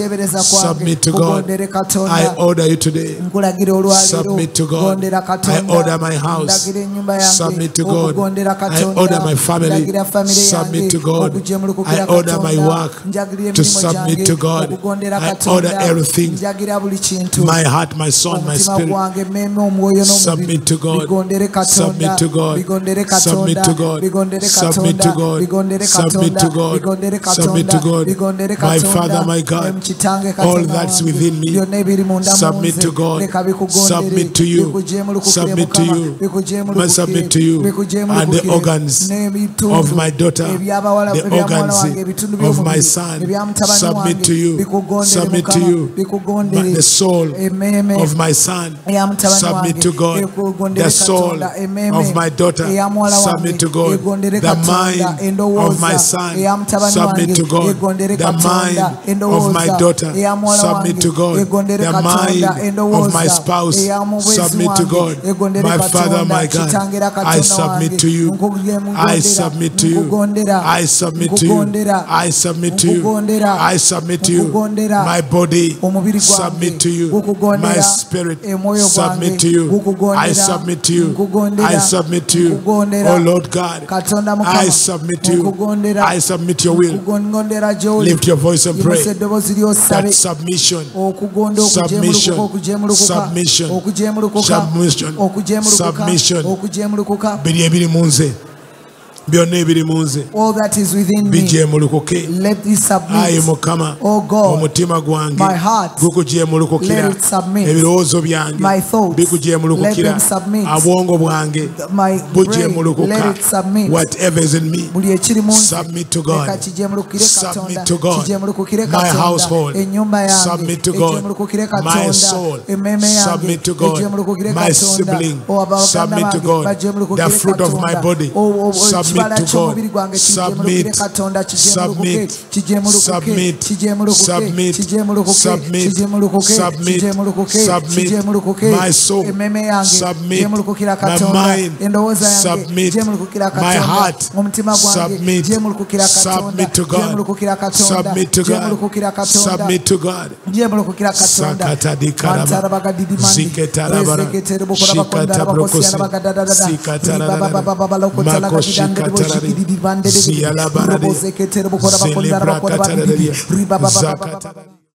Submit to God. I order you today. Submit to God. I order my house. ndagira ennyumba yange Submit to God. I order my family. Submit to God. I order my work to submit to God. I order everything. njagira buli kintu My heart, my soul, my spirit. gwange meme omwoyo Submit to God. Submit to God. Submit to God. Submit to God. Submit to God. God. Submit to God. My Father, my God. All that's within me. byonna ebiri munda mu Submit to God. Submit to you. Submit to you. Must submit to you. And the organs of my daughter, the organs of my son, submit to you. Submit to you. bikugondere The soul of my son, submit to God. The soul of my daughter, eya muwala wange, submit to God. The mind of my son, submit to God. The mind of my daughter, submit to God. The mind of my spouse, submit to God. My Father, my God, I submit to you. I submit to you. I submit to you. I submit to you. I submit to you. My body, submit to you. My spirit, submit to you. I submit to you. I submit to you. Oh Lord God, I submit to you. I submit your will. nkugondera gy'oli. Lift your voice and pray. Yimusa eddoboozi ly'osabe. That submission, okugonda Submission. okujeemulukuka Submission. okujeemulukuka Submission. okujeemulukuka Submission. Byonna ebiri mu nze all that is within me bijeemulukuke let it ayi submit mukama Oh God, omutima gwange my heart, gukujeemulukukira let it submit. ebirowoozo byange My thoughts, bikujeemulukukira let them submit. abwongo bwange bujeemulukuka let it submit whatever is in me Submit to God. leka Submit to God. kijeemulukire My household. Oh, submit to God. My soul. emmeeme Submit to God. My sibling. Submit to God. The fruit of my body. O- o- o- Submit ekibala to ky'omubiri God. gwange kijeemulukire Submit. katonda kijeemulukuke Submit. kijeemulukuke Submit. kijeemulukuke Submit. Submit. kijeemulukuke Submit. kijeemulukuke Submit. kijeemulukuke My soul. emmeeme yange Submit. jeemulukukira My katonda endowooza yange Submit. jeemulukukira My katonda heart. omutima gwange Submit. jeemulukukira katonda Submit to God. jeemulukukira katonda Submit to God. jeemulukukira katonda Submit to God. jeemulukukira katonda Sakatadikaraba. Mantarabagadidimandi. Ziketarabara. Rezeketerebokolabakondarabakosiarabagadadadada. Shikatarabara. Ribababababalokotalakadidandereboshikididibanderebe. Ziyalabarade.